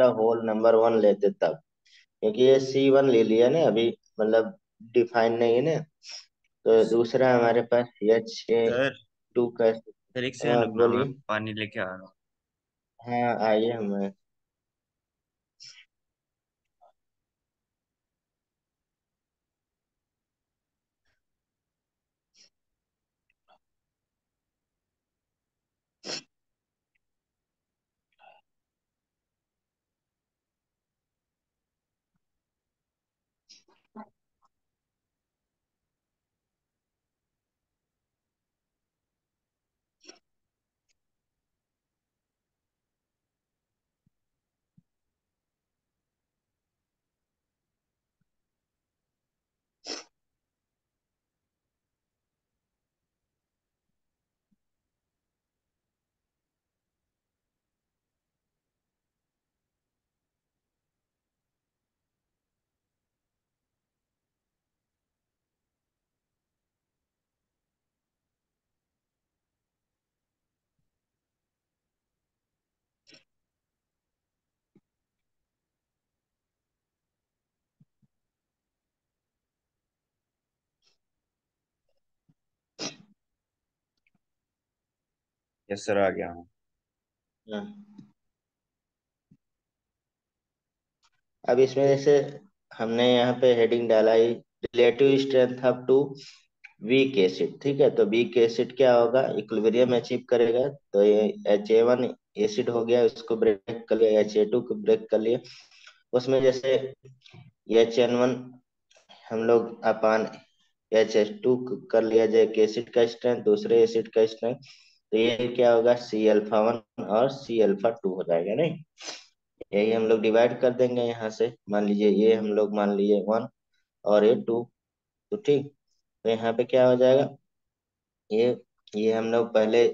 का whole number one लेते तब। क्योंकि ये सी वन ले लिया ना अभी मतलब डिफाइन नहीं है ना। तो दूसरा हमारे पास एच ए टू का सर एक हाँ सेकंड पानी लेके आ रहा हूँ। हाँ आइए हमें। यस सर, आ गया हूँ। हाँ। अब इसमें जैसे हमने यहाँ पे हेडिंग डाला है relative strength up to weak acid ठीक है? तो वीक एसिड क्या होगा? इक्विलिब्रियम अचीव करेगा तो ये एच ए वन एसिड हो गया उसको ब्रेक कर लिया एच ए टू को ब्रेक कर लिया। उसमें जैसे एच एन वन हम लोग अपान एच एच टू कर लिया जाए एक एसिड का स्ट्रेंथ दूसरे एसिड का स्ट्रेंथ तो ये क्या होगा? सी अल्फ़ा वन और सी अल्फ़ा टू हो जाएगा, नहीं? यही हम लोग डिवाइड कर देंगे यहाँ से। मान लीजिए ये हम लोग मान लीजिए वन और ये टू तो ठीक। तो यहाँ पे क्या हो जाएगा? ये ये हम लोग पहले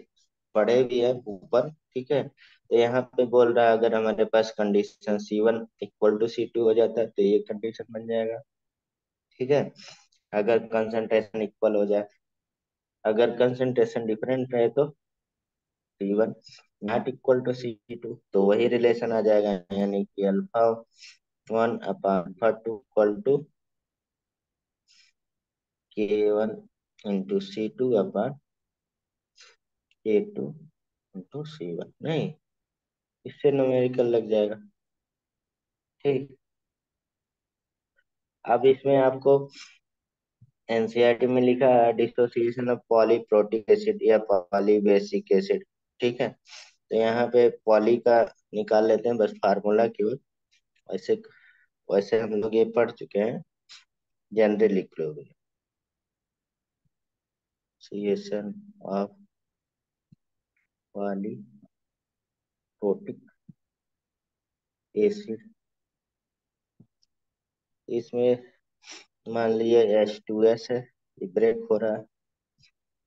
पढ़े भी है ऊपर, ठीक है? तो यहाँ पे बोल रहा है, अगर हमारे पास condition C one equal to C two हो जाता है तो ये कंडीशन बन जाएगा, ठीक है? अगर कंसंट्रेशन इक्वल हो जाए। अगर कंसंट्रेशन डिफरेंट रहे तो C one not equal to C two तो वही रिलेशन आ जाएगा, यानी कि alpha one upon alpha two equal to K one into C two upon K two into C one नहीं, इससे न्यूमेरिकल लग जाएगा। ठीक। अब इसमें आपको एनसीईआरटी में लिखा है डिसोसिएशन ऑफ़ पॉलीप्रोटिक एसिड या पॉलीबेसिक एसिड ठीक है? तो यहाँ पे पॉली का निकाल लेते हैं, बस फार्मूला केवल वैसे वैसे हम लोग ये पढ़ चुके हैं। General equilibrium association of polyprotic acid इसमें मान लीजिए एच टू एस है, ये ब्रेक हो रहा है।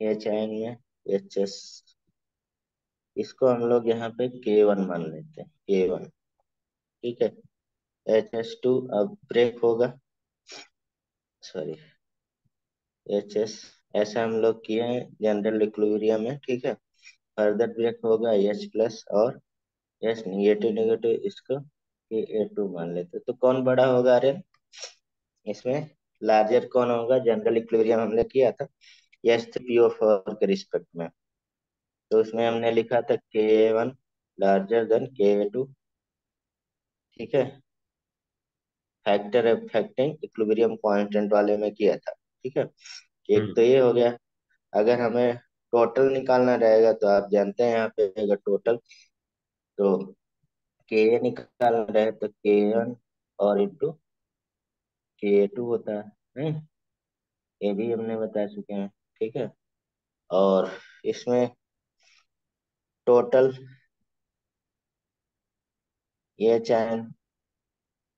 एच में एच एस इसको हम लोग यहाँ पे के वन मान लेते हैं के वन ठीक है? एच एस टू अब ब्रेक होगा। सॉरी एच एस ऐसा हम लोग किए हैं जनरल इक्विलिब्रियम में, ठीक है? फर्दर ब्रेक होगा एच प्लस और एच निगेटिव निगेटिव इसको के ए टू मान लेते तो कौन बड़ा होगा अरे इसमें लार्जर कौन होगा? जनरल इक्विलिब्रियम हमने किया था। H three P O four के रिस्पेक्ट में। तो उसमें हमने लिखा था K one larger than K two ठीक है? फैक्टर अफेक्टिंग इक्विलिब्रियम कांस्टेंट वाले में किया था। ठीक है? एक हम्म। तो ये हो गया। अगर हमें टोटल निकालना रहेगा तो आप जानते हैं यहाँ पे अगर टोटल तो के निकालना रहे तो के वन और इंटू के टू होता है नहीं? ये भी हमने बता चुके हैं। ठीक है? और इसमें टोटल ये चाहे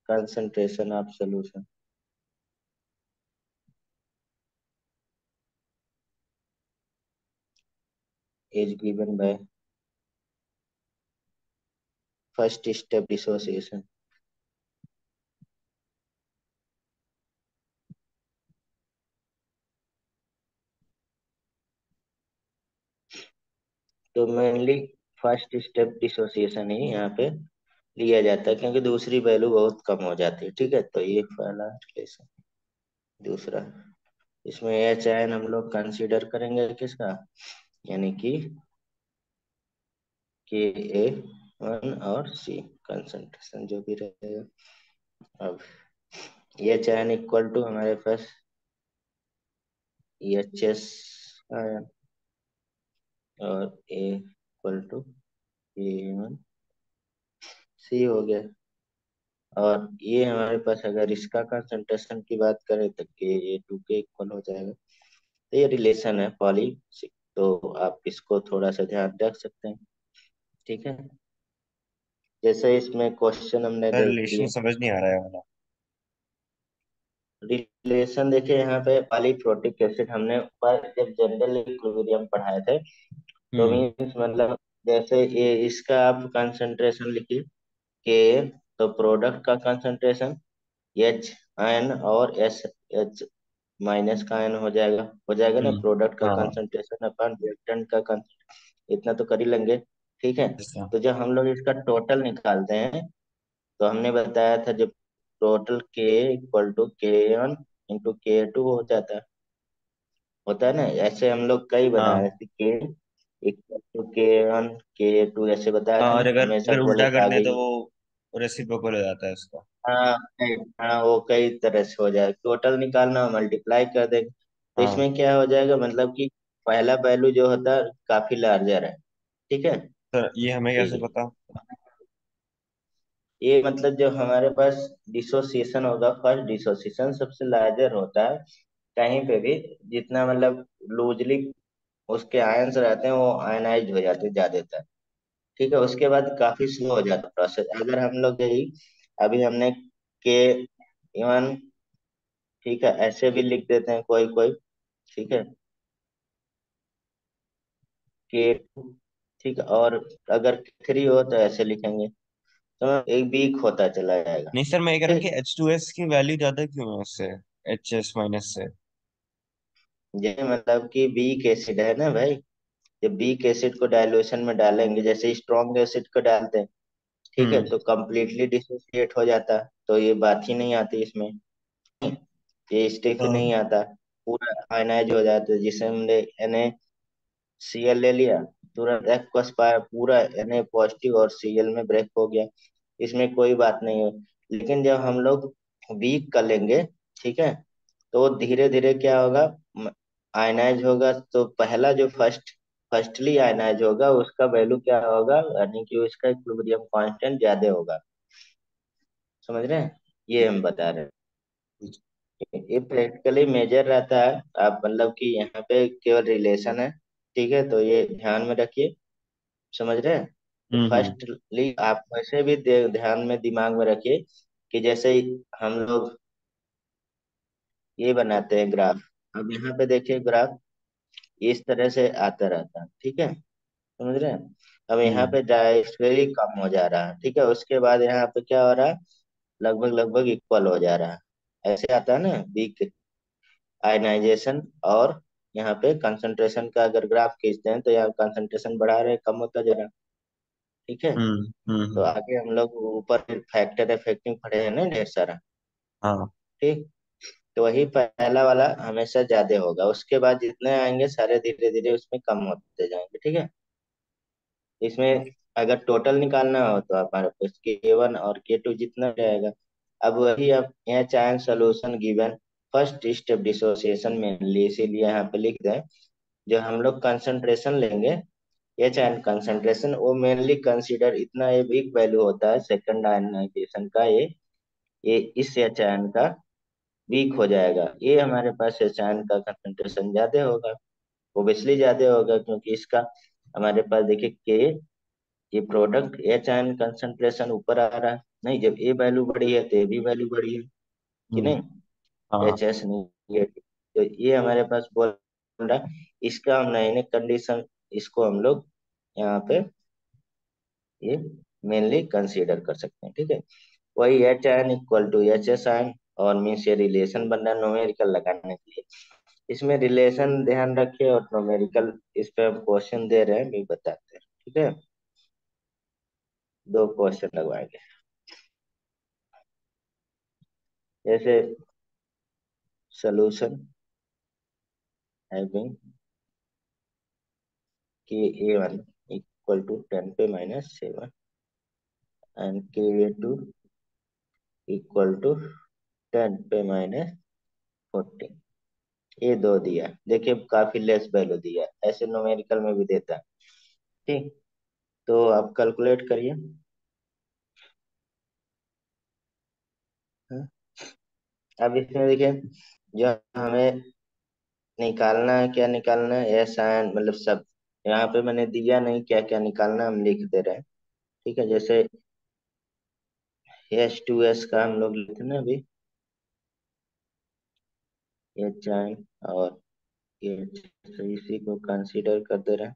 concentration of solution is given by first step dissociation तो मेनली फ़र्स्ट स्टेप डिसोसिएशन ही यहाँ पे लिया जाता है, क्योंकि दूसरी वैल्यू बहुत कम हो जाती है, ठीक है? तो ये पहला रिलेशन दूसरा, इसमें यह चयन हम लोग कंसीडर करेंगे किसका? यानी कि के ए वन और सी कंसंट्रेशन जो भी रहेगा अब ये चयन इक्वल टू हमारे पास एच एस आयन और A equal to A one C हो गया। और ये हमारे पास अगर इसका कंसंट्रेशन की बात करें तो के ए टू के इक्वल हो जाएगा। तो ये रिलेशन है पॉली तो आप इसको थोड़ा सा ध्यान रख सकते हैं। ठीक है? जैसे इसमें क्वेश्चन हमने रिलेशन समझ नहीं आ रहा है वाला रिलेशन देखिए यहाँ पे पॉलीप्रोटिक एसिड हमने ऊपर जब जनरल इक्विलिब्रियम पढ़ाए थे तो हम्म। मीन्स मतलब जैसे ये इसका आप कंसंट्रेशन लिखिए के तो प्रोडक्ट का कंसंट्रेशन एच आयन और एस एच माइनस का आयन हो जाएगा। हो जाएगा ना हम्म। प्रोडक्ट का हाँ। कंसंट्रेशन अपन रिएक्टेंट का इतना तो कर ही लेंगे ठीक है? तो जब हम लोग इसका टोटल निकालते हैं तो हमने बताया था जब total K equal to K one into K two हो जाता है। होता है ना? ऐसे हम लोग कई बना हाँ। रहे थे K equal to K one K two ऐसे बताया हाँ और अगर हमेशा अगर उल्टा कर दे तो वो रेसिप्रोकल हो जाता है उसका। हाँ हाँ वो कई तरह से हो जाए। टोटल निकालना मल्टीप्लाई कर देंगे तो हाँ। इसमें क्या हो जाएगा? मतलब कि पहला पहलू जो होता है काफ़ी लार्जर है। ठीक है? सर ये हमें कैसे पता? ये मतलब जब हमारे पास डिसोसिएशन होगा फ़र्स्ट डिसोसिएशन सबसे लार्जर होता है। कहीं पे भी जितना मतलब लूजली उसके आयंस रहते हैं, वो आयनाइज हो जाते हैं ज़्यादातर। ठीक है, उसके बाद काफ़ी स्लो हो जाता है प्रोसेस अगर हम लोग यही, अभी हमने के वन ठीक है, ऐसे भी लिख देते हैं कोई कोई, ठीक है। के ठीक है, और अगर थ्री हो तो ऐसे लिखेंगे। तो एक वीक होता चला जाएगा। नहीं सर मैं ये कह रहा हूँ कि ठीक एच टू एस की वैल्यू ज़्यादा क्यों है उससे? एस माइनस से। ये मतलब कि वीक एसिड है ना भाई? जब वीक एसिड को डाइल्यूशन में डालेंगे जैसे स्ट्रॉन्ग एसिड को डालते हैं ठीक है? हम्म। तो कंप्लीटली डिसोसिएट हो जाता तो ये बात ही नहीं आती इसमें। ये स्टिफ हाँ नहीं आता पूरा आयनाइज हो जाता है जिसे हमने एन सीएल ले लिया तुरंत एक्वस पाया पूरा Na पॉजिटिव और सीएल में ब्रेक हो गया। इसमें कोई बात नहीं है। लेकिन जब हम लोग वीक कर लेंगे, ठीक है तो धीरे धीरे क्या होगा? आयनाइज होगा। तो पहला जो फ़र्स्ट फर्स्टली आयनाइज होगा, उसका वैल्यू क्या होगा? यानी कि उसका इक्विलिब्रियम कांस्टेंट ज़्यादा होगा। समझ रहे हैं? ये हम बता रहे हैं। ये प्रैक्टिकली मेजर रहता है। आप मतलब कि यहाँ पे केवल रिलेशन है, ठीक है तो ये ध्यान में रखिए। समझ रहे हैं? फर्स्टली आप वैसे भी दे- ध्यान में दिमाग में रखिए कि जैसे ही हम लोग ये बनाते हैं ग्राफ अब यहाँ पे देखिए ग्राफ इस तरह से आता रहता है ठीक है? समझ रहे हैं? अब यहाँ हम्म। पे डायरेक्टली कम हो जा रहा है ठीक है? उसके बाद यहाँ पे क्या हो रहा है? लगभग लगभग इक्वल हो जा रहा है। ऐसे आता है ना वीक आयनाइजेशन और यहाँ पे कंसंट्रेशन का अगर ग्राफ खींचते हैं तो यहाँ कंसंट्रेशन बढ़ा रहे कम होता जा रहा है। ठीक है? हम्म हम्म तो हम्म, आगे हम लोग ऊपर फैक्टर इफेक्टिंग पढ़े हैं ना ढेर सारा। हाँ। ठीक? तो वही पहला वाला हमेशा ज़्यादा होगा। उसके बाद जितने आएँगे सारे धीरे धीरे उसमें कम होते जाएँगे ठीक है? इसमें अगर टोटल निकालना हो तो हमारे पास के वन और के टू जितना रहेगा अब वही अब यहाँ चाहे solution given first step dissociation mainly इसीलिए यहाँ पे लिख दें जो हम लोग कंसंट्रेशन लेंगे एच आयन कंसंट्रेशन वो मेनली कंसीडर इतना ये बिग वैल्यू होता है सेकंड आयनाइजेशन का ये ये इस एच आयन का वीक हो जाएगा। ये हमारे पास एच आयन का कंसंट्रेशन ज़्यादा होगा ओबियसली ज़्यादा होगा क्योंकि इसका हमारे पास देखिए के ये प्रोडक्ट एच आयन कंसंट्रेशन ऊपर आ रहा है। नहीं जब ए वैल्यू बढ़ी है तो ए भी वैल्यू बढ़ी है कि हम्म। नहीं? एच एस नहीं तो ये हमारे पास बोल रहा इसका हम नए कंडीशन इसको हम लोग यहाँ पे ये मेनली कंसीडर कर सकते हैं, ठीक है? वही H ion equal to H S ion और मीन्स ये रिलेशन बन रहा है न्यूमेरिकल लगाने के लिए। इसमें रिलेशन ध्यान रखिए और नोमेरिकल इस पे हम क्वेश्चन दे रहे हैं भी बताते हैं, ठीक है? दो क्वेश्चन लगवाएँगे। जैसे solution having k a1 equal to 10 पे minus 7 and k a2 equal to 10 पे minus 14 ये दो दिया। देखिए, काफ़ी लेस वैल्यू दिया। ऐसे नोमेरिकल में भी देता है। ठीक? तो आप कैलकुलेट करिए। हाँ? अब इसमें देखिए, जो हमें निकालना है, क्या निकालना है? एस आयन मतलब सब। यहाँ पे मैंने दिया नहीं क्या क्या निकालना हम लिख दे रहे हैं। ठीक है, जैसे एच टू एस का हम लोग लिखते ना अभी। एच आयन और इसी को कंसीडर कर दे रहे हैं।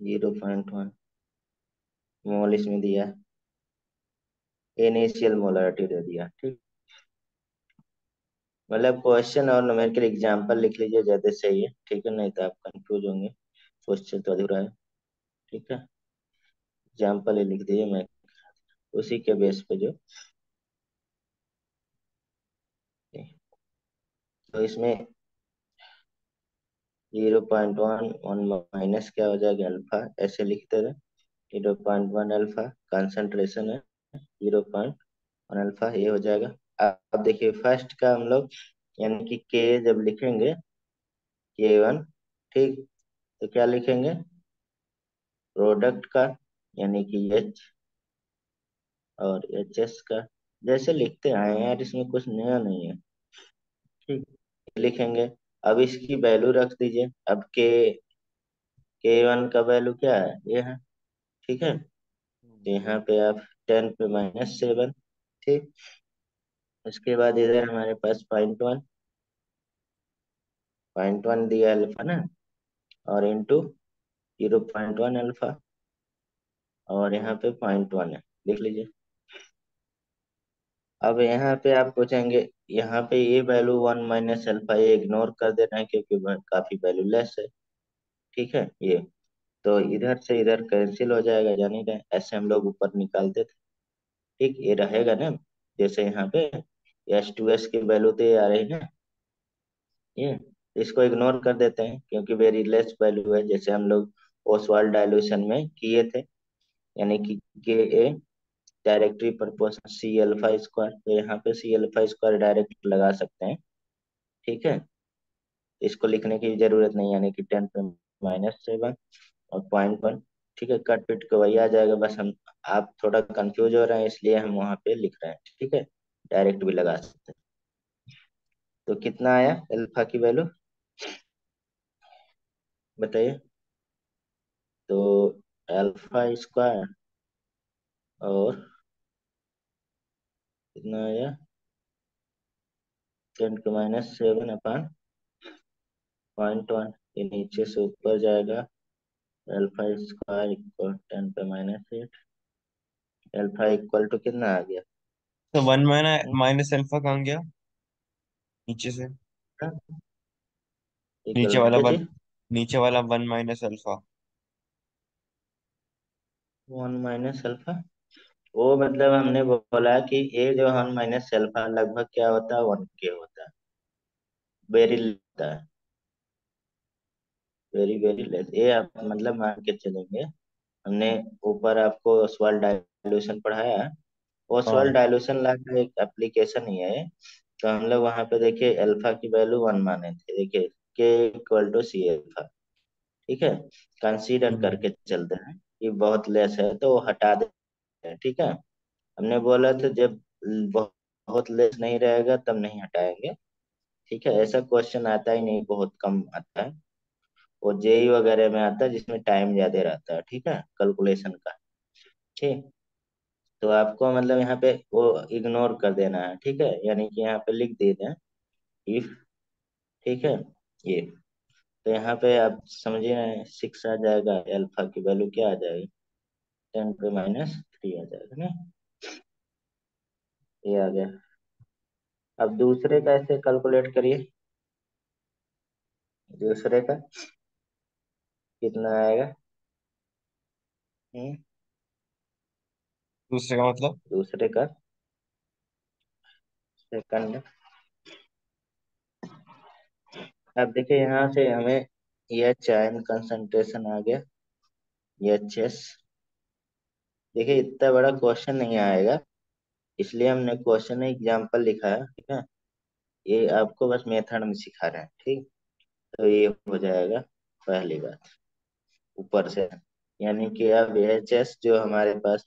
ज़ीरो पॉइंट वन मोल इसमें दिया। इनिशियल मोलरिटी दे दिया। ठीक मतलब क्वेश्चन और न्यूमेरिकल एग्जांपल लिख लीजिए, ज़्यादा सही है, ठीक है? नहीं तो आप कंफ्यूज होंगे। क्वेश्चन तो अधूरा है, ठीक है? एग्जांपल ही लिख दीजिए, मैं उसी के बेस पे जो। तो इसमें zero point one one minus क्या हो जाएगा? अल्फ़ा ऐसे लिखते रहे। Zero point one alpha concentration है ज़ीरो पॉइंट वन अल्फ़ा ये हो जाएगा। अब देखिए फ़र्स्ट का हम लोग यानी कि के जब लिखेंगे के वन ठीक तो क्या लिखेंगे? प्रोडक्ट का यानी कि एच और एच एस का। जैसे लिखते आए यार इसमें कुछ नया नहीं है। ठीक लिखेंगे। अब इसकी वैल्यू रख दीजिए। अब के के वन का वैल्यू क्या है? ये है ठीक है? तो यहाँ पे आप टेन पे माइनस सेवन ठीक? उसके बाद इधर हमारे पास पॉइंट वन पॉइंट वन दिया अल्फ़ा ना, और into zero point one alpha और यहाँ पे पॉइंट वन है लिख लीजिए। अब यहाँ पे आप पूछेंगे, यहाँ पे ये वैल्यू वन माइनस अल्फ़ा ये इग्नोर कर देना है, क्योंकि काफ़ी वैल्यू लेस है, ठीक है, ये। तो इधर से इधर कैंसिल हो जाएगा जानी ऐसे हम लोग ऊपर निकालते थे, ठीक, ये रहेगा ना, जैसे यहाँ पे एस टू एस की वैल्यू तो आ रही है ये, इसको इग्नोर कर देते हैं, क्योंकि वेरी लेस वैल्यू है, जैसे हम लोग ओसवाल्ड डायलूशन में किए थे, यानी कि K A directly proportion C alpha square तो यहाँ पे सी अल्फ़ा स्क्वायर डायरेक्ट लगा सकते हैं। ठीक है? इसको लिखने की ज़रूरत नहीं, यानी कि टेन पे माइनस सेवन और पॉइंट वन ठीक है? कट पिट के वही आ जाएगा, बस हम, आप थोड़ा कंफ्यूज हो रहे हैं, इसलिए हम वहाँ पे लिख रहे हैं। ठीक है? डायरेक्ट भी लगा सकते हैं। तो कितना आया अल्फ़ा की वैल्यू बताइए। तो अल्फ़ा स्क्वायर और कितना आया? Ten two minus seven upon point one ये नीचे से ऊपर जाएगा। अल्फ़ा स्क्वायर इक्वल टेन पे minus eight alpha equal to कितना आ गया? तो वन माइनस अल्फ़ा कहाँ गया? नीचे से। नीचे वाला वन नीचे वाला one minus alpha. One minus alpha? वो मतलब हमने बोला कि ये जो वन माइनस अल्फ़ा लगभग क्या होता है? वन के होता है। वेरी होता है। वेरी वेरी लेस ये आप मतलब मान के चलेंगे। हमने ऊपर आपको ओसवाल्ड डायल्यूशन पढ़ाया। ओसवाल्ड हाँ। डायल्यूशन ला का एक एप्लीकेशन ही है। तो हम लोग वहाँ पे देखिए अल्फ़ा की वैल्यू वन माने थे। देखिए के इक्वल टू सी अल्फ़ा ठीक है? कंसीडर हम्म। करके चलते हैं ये बहुत लेस है तो वो हटा हैं। ठीक है? हमने बोला था जब बहुत बहुत लेस नहीं रहेगा तब नहीं हटाएँगे। ठीक है? ऐसा क्वेश्चन आता ही नहीं बहुत कम आता है। वो जेई वगैरह में आता है जिसमें टाइम ज़्यादा रहता है। ठीक है? कैलकुलेशन का। ठीक? तो आपको मतलब यहाँ पे वो इग्नोर कर देना है, ठीक है? यानी कि यहाँ पे लिख देना है इफ़ ठीक है? ये तो यहाँ पे आप समझिए सिक्स आ जाएगा अल्फ़ा की वैल्यू क्या आ जाएगी? टेन पे माइनस थ्री आ जाएगा ना ये आ गया। अब दूसरे का ऐसे कैलकुलेट करिए। दूसरे का कितना आएगा? हम्म दूसरे का मतलब? दूसरे का। सेकंड। अब देखिए यहाँ से हमें यह चाइन कंसंट्रेशन आ गया। एच एस देखिए इतना बड़ा क्वेश्चन नहीं आएगा। इसलिए हमने क्वेश्चन एग्ज़ाम्पल लिखा है, ठीक है? ये आपको बस मेथड में सिखा रहे हैं, ठीक? तो ये हो जाएगा पहली बात। ऊपर से। यानी कि अब एच एस जो हमारे पास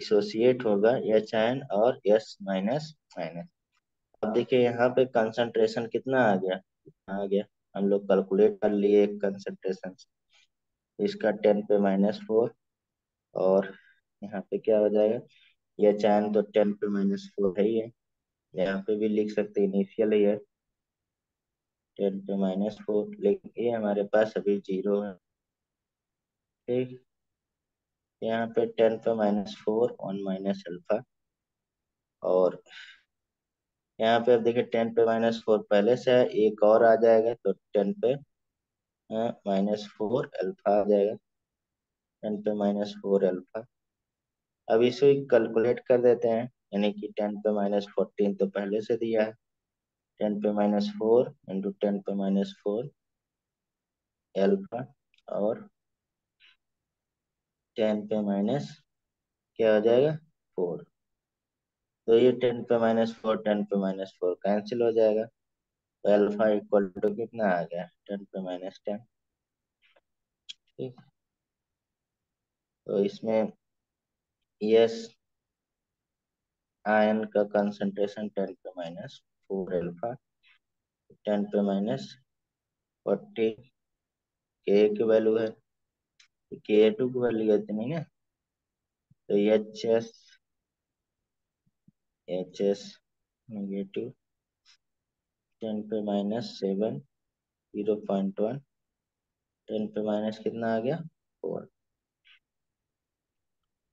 एसोसिएट होगा एच एन और एस माइनस माइनस अब देखिए यहाँ पे कंसंट्रेशन कितना आ गया? आ गया। हम लोग कैलकुलेट कर लिए कंसंट्रेशन इसका टेन पे माइनस फोर और यहाँ पे क्या हो जाएगा? ये चाइन तो टेन पे माइनस फोर है ही है। यहाँ पे भी लिख सकते इनिशियल ही है। टेन पे माइनस फोर लेकिन ये हमारे पास अभी ज़ीरो है। ठीक? यहाँ पे टेन पे minus four, one minus alpha. और यहाँ पे अब देखिए टेन पे माइनस फोर पहले से है, एक और आ जाएगा तो टेन पे माइनस फोर अल्फ़ा आ जाएगा। टेन पे माइनस फोर अल्फ़ा। अब इसे कैलकुलेट कर देते हैं, यानी कि टेन पे माइनस फोर्टीन तो पहले से दिया है। टेन पे माइनस फोर, इंटू टेन पे माइनस फोर एल्फा और टेन पे माइनस क्या हो जाएगा? फोर तो ये टेन पे माइनस फोर टेन पे माइनस फोर कैंसिल हो जाएगा। तो एल्फा इक्वल टू कितना आ गया? टेन पे माइनस टेन ठीक। तो इसमें यस आयन का कंसंट्रेशन टेन पे माइनस फोर एल्फा टेन पे माइनस फोर्टी की वैल्यू है। तो H S H S negative ten पे minus seven zero point one ten पे माइनस कितना आ गया? फोर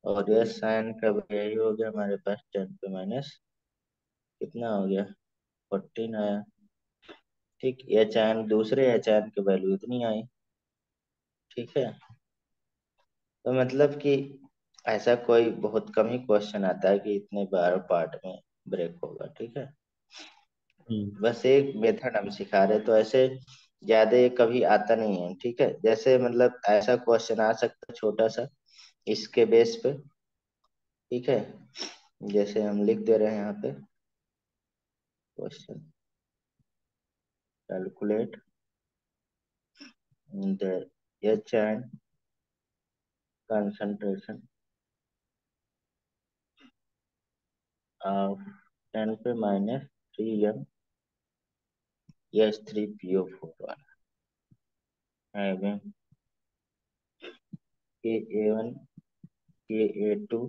और ये साइन का वैल्यू हो गया हमारे पास टेन पे माइनस कितना हो गया? फोर्टीन आया। ठीक एच एन दूसरे एच एन की वैल्यू इतनी आई। ठीक है? तो मतलब कि ऐसा कोई बहुत कम ही क्वेश्चन आता है कि इतने बार पार्ट में ब्रेक होगा ठीक है? बस एक मेथड हम सिखा रहे तो ऐसे ज़्यादा कभी आता नहीं है ठीक है? जैसे मतलब ऐसा क्वेश्चन आ सकता है छोटा सा इसके बेस पे ठीक है? जैसे हम लिख दे रहे हैं यहाँ पे question calculate the H and concentration of ten पे minus three M S three PO four वाला K A one K A two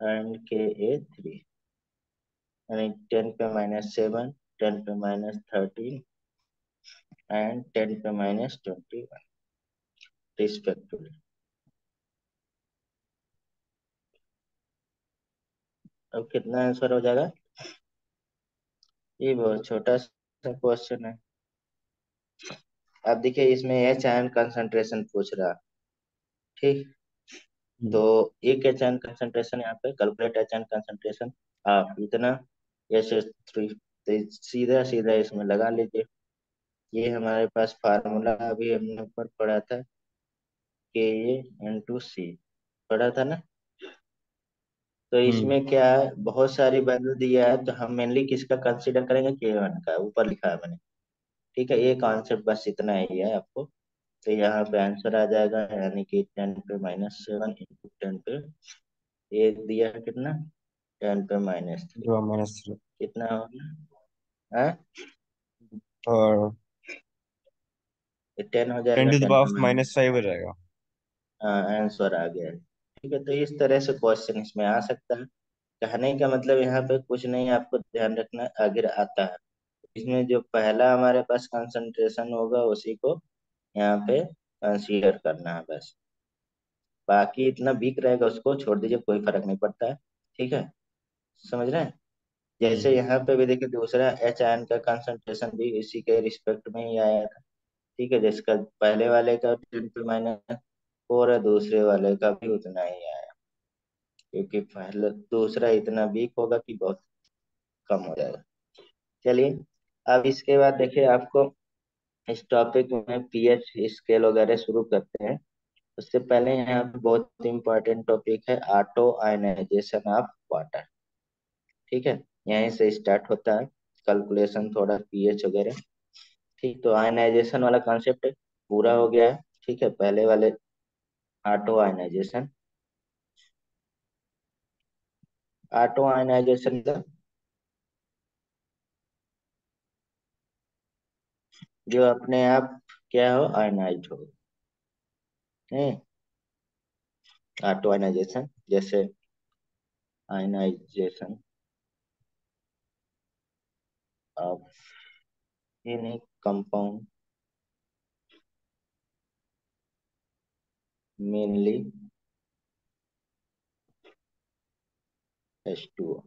and K A three यानी टेन पे माइनस सेवन टेन पे माइनस थर्टीन एंड टेन पे minus twenty one respectively अब कितना answer हो जाएगा? ये बहुत छोटा सा क्वेश्चन है। अब देखिए इसमें एच आयन कंसंट्रेशन पूछ रहा। ठीक? तो एक एच आयन कंसंट्रेशन यहाँ पे कैलकुलेट एच आयन कंसंट्रेशन आप इतना एच थ्री तो सीधा सीधा इसमें लगा लीजिए। ये हमारे पास फार्मूला अभी हमने ऊपर पढ़ा था के ए इंटू सी पढ़ा था ना? तो इसमें क्या है बहुत सारी वैल्यू दिया है तो हम मेनली किसका कंसीडर करेंगे? के वन का ऊपर लिखा है मैंने। ठीक है ये कॉन्सेप्ट बस इतना ही है आपको। तो यहाँ पे आंसर आ जाएगा यानी कि टेन पे माइनस सेवन इंटू टेन पे। ये दिया है कितना? टेन पे माइनस थ्री माइनस थ्री कितना होगा? और टेन हो जाएगा ten to the power minus five हो जाएगा। हाँ आंसर आ गया। ठीक है तो इस तरह से क्वेश्चन इसमें आ सकता है। कहने का मतलब यहाँ पे कुछ नहीं आपको ध्यान रखना आगे आता है। इसमें जो पहला हमारे पास कंसंट्रेशन होगा उसी को यहाँ पे कंसीडर करना है बस। बाकी इतना वीक रहेगा उसको छोड़ दीजिए कोई फ़र्क नहीं पड़ता है। ठीक है? समझ रहे हैं? जैसे यहाँ पे भी देखिए दूसरा एच आयन का कंसंट्रेशन भी इसी के रिस्पेक्ट में ही आया था। ठीक है जिसका पहले वाले का टेन पे माइनस है दूसरे वाले का भी उतना ही आया। क्योंकि पहले दूसरा इतना वीक होगा कि बहुत कम हो जाएगा। चलिए अब इसके बाद देखिए आपको इस टॉपिक में पीएच स्केल वगैरह शुरू करते हैं। उससे पहले यहाँ पे बहुत इंपॉर्टेंट टॉपिक है ऑटो आयनाइजेशन ऑफ़ वाटर ठीक है? यहीं से स्टार्ट होता है। कैलकुलेशन थोड़ा पीएच वगैरह। ठीक तो आयनाइजेशन वाला कॉन्सेप्ट पूरा हो गया है। ठीक है? पहले वाले ऑटो आयनाइजेशन ऑटो आयनाइजेशन जो अपने आप क्या हो आयनाइज हो। ऑटो आयनाइजेशन जैसे आयनाइजेशन ऑफ़ इन कंपाउंड मेनली H2O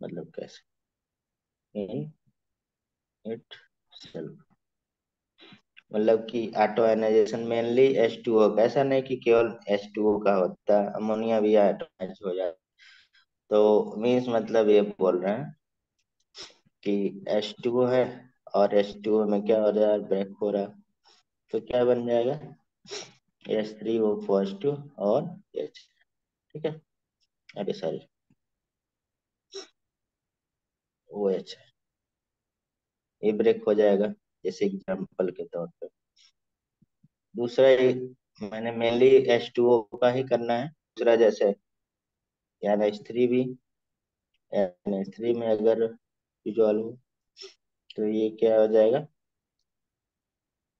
मतलब कैसे? इन इट सेल्फ मतलब कि ऑटो आयनाइजेशन मेनली H2O का। ऐसा नहीं कि केवल H2O का होता है अमोनिया भी आयनाइज हो जाता तो मीन्स मतलब ये बोल रहे हैं कि H2O है और H2O में क्या हो रहा है ब्रेक हो रहा है। तो क्या बन जाएगा? H3O पॉजिटिव और एच ठीक है? अरे सॉरी ओ एच ये ब्रेक हो जाएगा, जैसे एग्ज़ाम्पल के तौर पे। दूसरा मैंने मेनली एच टू ओ का ही करना है। दूसरा जैसे यार एच थ्री भी एच थ्री में अगर डिजोल्व हो तो ये क्या हो जाएगा?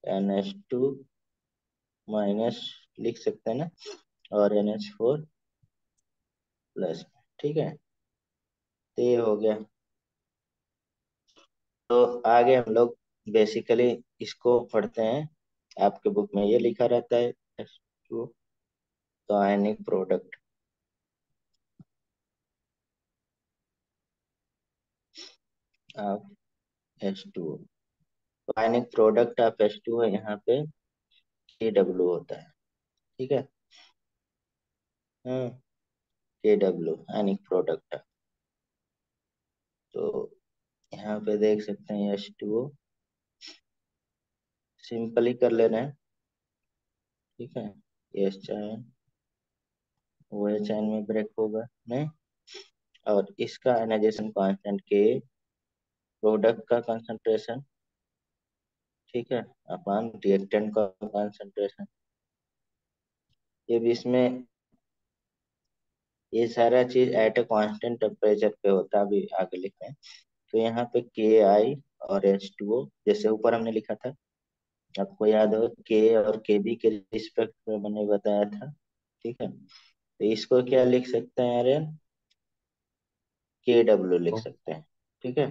एन एच टू माइनस लिख सकते हैं ना? और एन एच फोर प्लस, ठीक है? तो ये हो गया। तो आगे हम लोग बेसिकली इसको पढ़ते हैं। आपके बुक में ये लिखा रहता है टू तो ionic product of S two ionic product of S two है यहाँ पे। के डब्ल्यू होता है, ठीक है? हाँ के डब्ल्यू आयनिक प्रोडक्ट तो यहाँ पे देख सकते हैं एच टू ओ। सिंपल ही कर लेना है, ठीक है? एस चैन एच चाइन में ब्रेक होगा, नहीं? और इसका आयनाइजेशन कांस्टेंट के प्रोडक्ट का कंसंट्रेशन ठीक है अपन रिएक्टेंट का कंसंट्रेशन ये भी इसमें ये सारा चीज़ एट ए कांस्टेंट टेम्परेचर पे होता है अभी आगे लिखते हैं। तो यहाँ पे के आई और एच टू ओ जैसे ऊपर हमने लिखा था। आपको याद हो के और के बी के रिस्पेक्ट में मैंने बताया था ठीक है। तो इसको क्या लिख सकते हैं अरे के डब्ल्यू लिख सकते हैं ठीक है?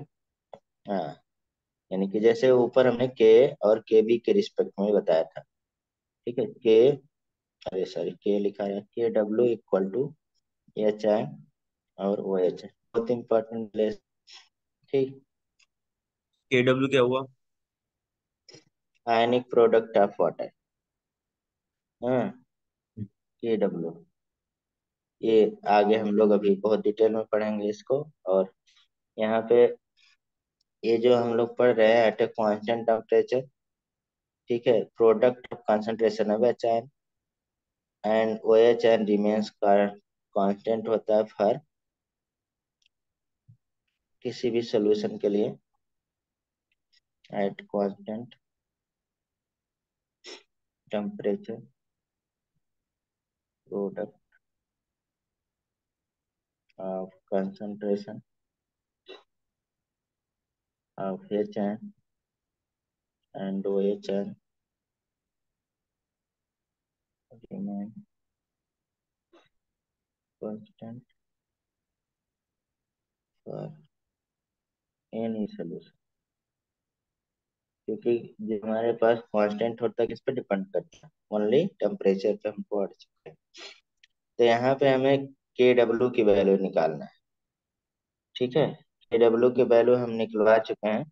हाँ। यानी कि जैसे ऊपर हमने के और के बी के रिस्पेक्ट में बताया था। ठीक है? के अरे सॉरी के लिखा है। K W equal to H I और ओ एच आई बहुत इंपॉर्टेंट प्लेस ठीक? के डब्ल्यू क्या हुआ? आयनिक प्रोडक्ट ऑफ़ वाटर हाँ। के डब्ल्यू ये आगे हम लोग अभी बहुत डिटेल में पढ़ेंगे इसको और यहाँ पे ये जो हम लोग पढ़ रहे हैं एट ए कांस्टेंट टेम्परेचर ठीक है product of concentration of H N and O H N remains constant होता है फॉर किसी भी सोल्यूशन के लिए at constant temperature product of concentration of HN and OHN remain constant for any solution क्योंकि जो हमारे पास कांस्टेंट होता है, किस पे डिपेंड करता है? ओनली टेम्परेचर पे हम पढ़ चुके हैं। तो यहाँ पे हमें के डब्ल्यू की वैल्यू निकालना है। ठीक है? डब्ल्यू के वैल्यू हम निकलवा चुके हैं।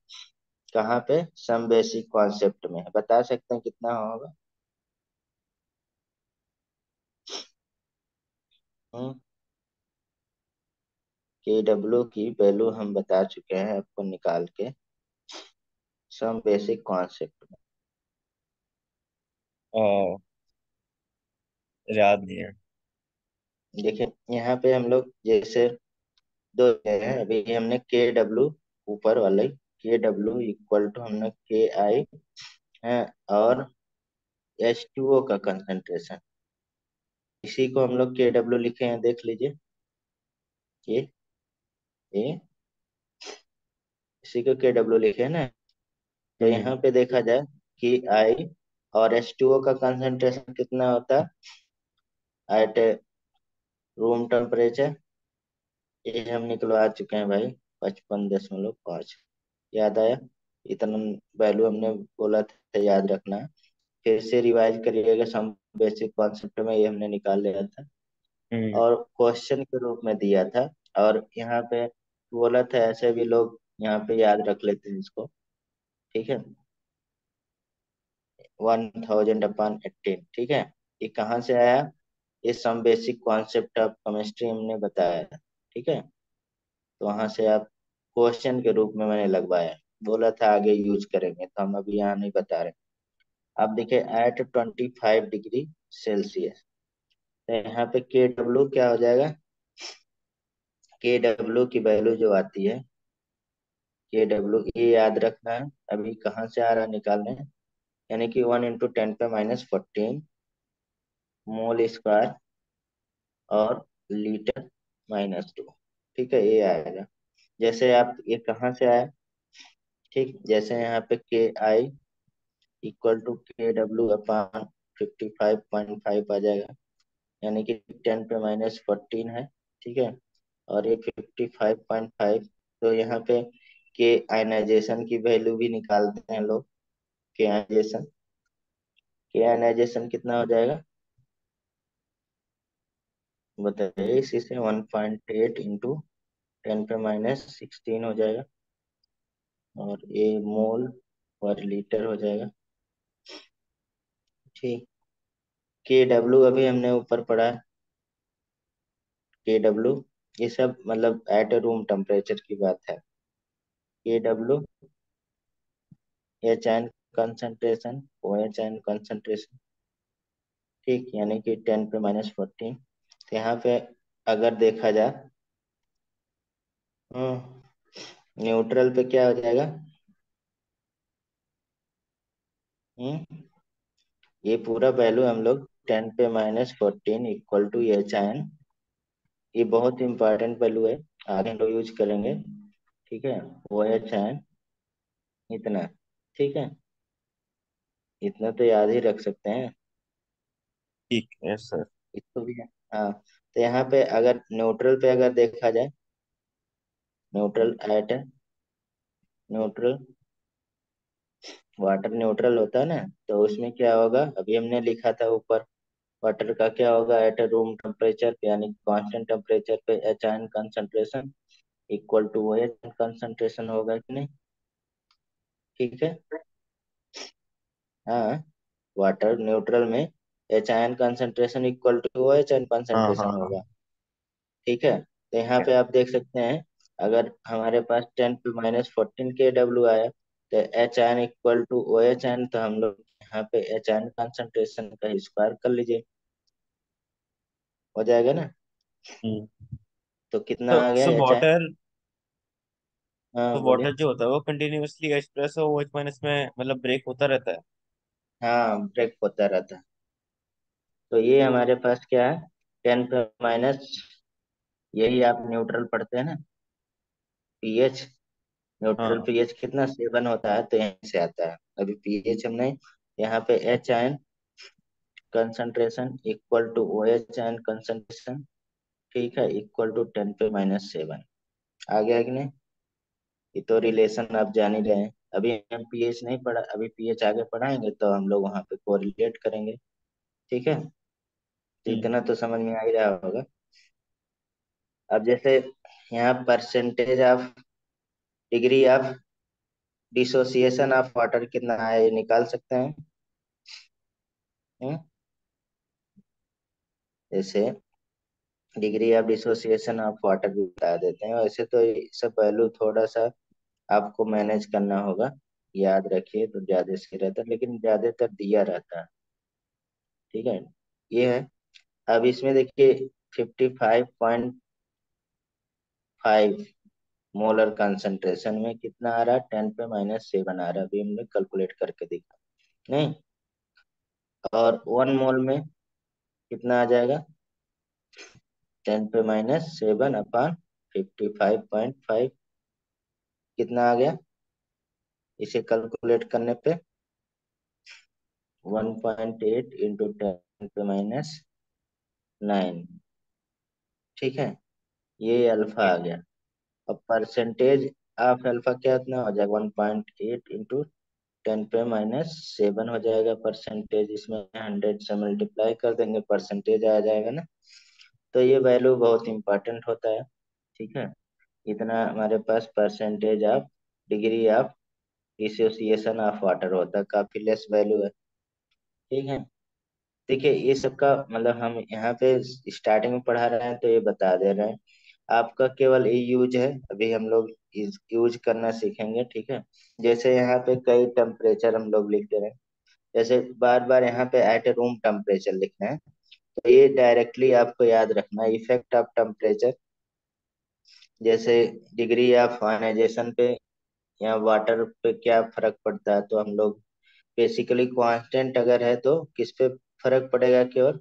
कहाँ पे? सम बेसिक कॉन्सेप्ट में। बता सकते हैं कितना होगा? हम्म। के डब्ल्यू की वैल्यू हम बता चुके हैं आपको निकाल के। सम बेसिक कॉन्सेप्ट में। याद नहीं है। देखिए यहाँ पे हम लोग जैसे दो हैं। अभी हमने के डब्ल्यू ऊपर वाले के डब्ल्यू इक्वल टू हमने के आई है और एच टू ओ का कंसंट्रेशन इसी को हम लोग के डब्ल्यू लिखे हैं देख लीजिए। ये ये इसी को के डब्ल्यू लिखे हैं ना? तो हम्म। यहाँ पे देखा जाए कि आई और एच टू ओ का कंसंट्रेशन कितना होता है? एट रूम टेम्परेचर ये हम निकलवा चुके हैं भाई पचपन दशमलव पाँच। याद आया? इतना वैल्यू हमने बोला था याद रखना। फिर से रिवाइज करिएगा सम बेसिक कॉन्सेप्ट में ये हमने निकाल लिया था। हम्म। और क्वेश्चन के रूप में दिया था। और यहाँ पे बोला था ऐसे भी लोग यहाँ पे याद रख लेते हैं इसको। ठीक है? वन थाउज़ेंड अपॉन एटीन ठीक है? ये कहाँ से आया? ये some basic concept of chemistry हमने बताया है ठीक है? तो वहाँ से आप क्वेश्चन के रूप में मैंने लगवाया। बोला था आगे यूज़ करेंगे तो हम अभी यहाँ नहीं बता रहे। आप देखिए at twenty five degree Celsius तो यहाँ पे के डब्ल्यू क्या हो जाएगा? के डब्ल्यू की वैल्यू जो आती है के डब्ल्यू ये याद रखना है, अभी कहाँ से आ रहा है निकालने? यानी कि वन इंटू टेन पे माइनस फोर्टीन मोल स्क्वायर और लीटर माइनस टू। ठीक है, ये आएगा। जैसे आप ये कहाँ से आया? ठीक, जैसे यहाँ पे K I equal to K W upon fifty five point five आ जाएगा। यानी कि टेन पे माइनस फोर्टीन है, ठीक है? और ये फिफ्टी फाइव पॉइंट फाइव तो यहाँ पे के आयनाइजेशन की वैल्यू भी निकालते हैं लोग। के आयनाइजेशन के आयनाइजेशन कितना हो जाएगा? बताइए इसी से one point eight into ten पे माइनस सिक्सटीन हो जाएगा। और ये मोल पर लीटर हो जाएगा। ठीक। के डब्ल्यू अभी हमने ऊपर पढ़ा है। के डब्ल्यू ये सब मतलब एट ए रूम टेम्परेचर की बात है। K W H N concentration, O H N concentration. ठीक, यानी कि टेन पे माइनस फोर्टीन। यहाँ पे अगर देखा जाए न्यूट्रल पे क्या हो जाएगा? हम्म ये पूरा वैल्यू हम लोग टेन पे minus fourteen equal to H N ये बहुत इंपॉर्टेंट वैल्यू है आगे हम लोग यूज़ करेंगे ठीक है? वो एच एन इतना ठीक है? इतना तो याद ही रख सकते हैं। ठीक है सर इसको भी है हाँ तो यहाँ पे अगर न्यूट्रल पे अगर देखा जाए neutral at neutral water neutral होता है ना तो उसमें क्या होगा? अभी हमने लिखा था ऊपर वाटर का क्या होगा? एट रूम टेम्परेचर यानी कांस्टेंट टेम्परेचर पे H ion concentration equal to O H concentration होगा कि नहीं? ठीक है? हाँ वाटर न्यूट्रल में H ion concentration equal to O H N हाँ हाँ कंसंट्रेशन हाँ। होगा। ठीक है? तो यहाँ पे आप देख सकते हैं अगर हमारे पास ten to minus fourteen K W आया तो H ion equal to O H N तो हम लोग यहाँ पे एच आयन कंसंट्रेशन का स्क्वायर कर लीजिए। हो जाएगा ना? हम्म। तो कितना तो आ गया सो एच आयन वाटर हाँ तो बोलिए। वाटर जो होता है वो कंटिन्यूअसली एक्सप्रेस हो एच माइनस में मतलब ब्रेक होता रहता है? हाँ ब्रेक होता रहता है। तो ये हमारे पास क्या है? टेन पे माइनस यही आप न्यूट्रल पढ़ते हैं ना? पीएच न्यूट्रल हाँ। पीएच कितना? सेवन होता है तो यहीं से आता है। अभी पीएच हमने यहाँ पे H ion concentration equal to O H ion concentration ठीक है इक्वल टू टेन पे माइनस सेवन। आ गया कि नहीं? ये तो रिलेशन आप जान ही रहे हैं। अभी हम पीएच नहीं पढ़ा अभी पीएच आगे पढ़ाएँगे तो हम लोग वहाँ पे कोरिलेट करेंगे ठीक है? इतना तो समझ में आ ही रहा होगा। अब जैसे यहाँ percentage of degree of dissociation of water कितना है ये निकाल सकते हैं? हम्म? जैसे degree of dissociation of water भी बता देते हैं। वैसे तो सब वैल्यू थोड़ा सा आपको मैनेज करना होगा। याद रखिए तो ज़्यादा सही रहता है लेकिन ज़्यादातर दिया रहता है। ठीक है? ये है। अब इसमें देखिए fifty five point five molar concentration में कितना आ रहा है? टेन पे माइनस सेवन आ रहा है। अभी हमने कैलकुलेट करके देखा। नहीं? और वन मोल में कितना आ जाएगा? टेन पे minus seven upon fifty five point five कितना आ गया? इसे कैलकुलेट करने पे one point eight into ten पे माइनस नाइन। ठीक है? ये अल्फ़ा आ गया। अब परसेंटेज ऑफ़ अल्फ़ा क्या इतना हो जाएगा? One point eight into ten पे माइनस सेवन हो जाएगा परसेंटेज इसमें हंड्रेड से मल्टीप्लाई कर देंगे परसेंटेज आ जाएगा ना? तो ये वैल्यू बहुत इंपॉर्टेंट होता है। ठीक है? इतना हमारे पास percentage of degree of dissociation of water होता है। काफ़ी लेस वैल्यू है। ठीक है? देखिए, ये सबका मतलब हम यहाँ पे स्टार्टिंग में पढ़ा रहे हैं तो ये बता दे रहे हैं। आपका केवल ये यूज़ है, अभी हम लोग यूज़ करना सीखेंगे, ठीक है? जैसे यहाँ पे कई टेम्परेचर हम लोग लिख दे रहे। हैं जैसे बार बार यहाँ पे एट ए रूम टेम्परेचर लिखना है। तो ये डायरेक्टली आपको याद रखना इफ़ेक्ट ऑफ़ टेम्परेचर जैसे डिग्री ऑफ़ आयनाइजेशन पे या वाटर पे क्या फ़र्क पड़ता है तो हम लोग बेसिकली कांस्टेंट अगर है तो किस पे फ़र्क पड़ेगा केवल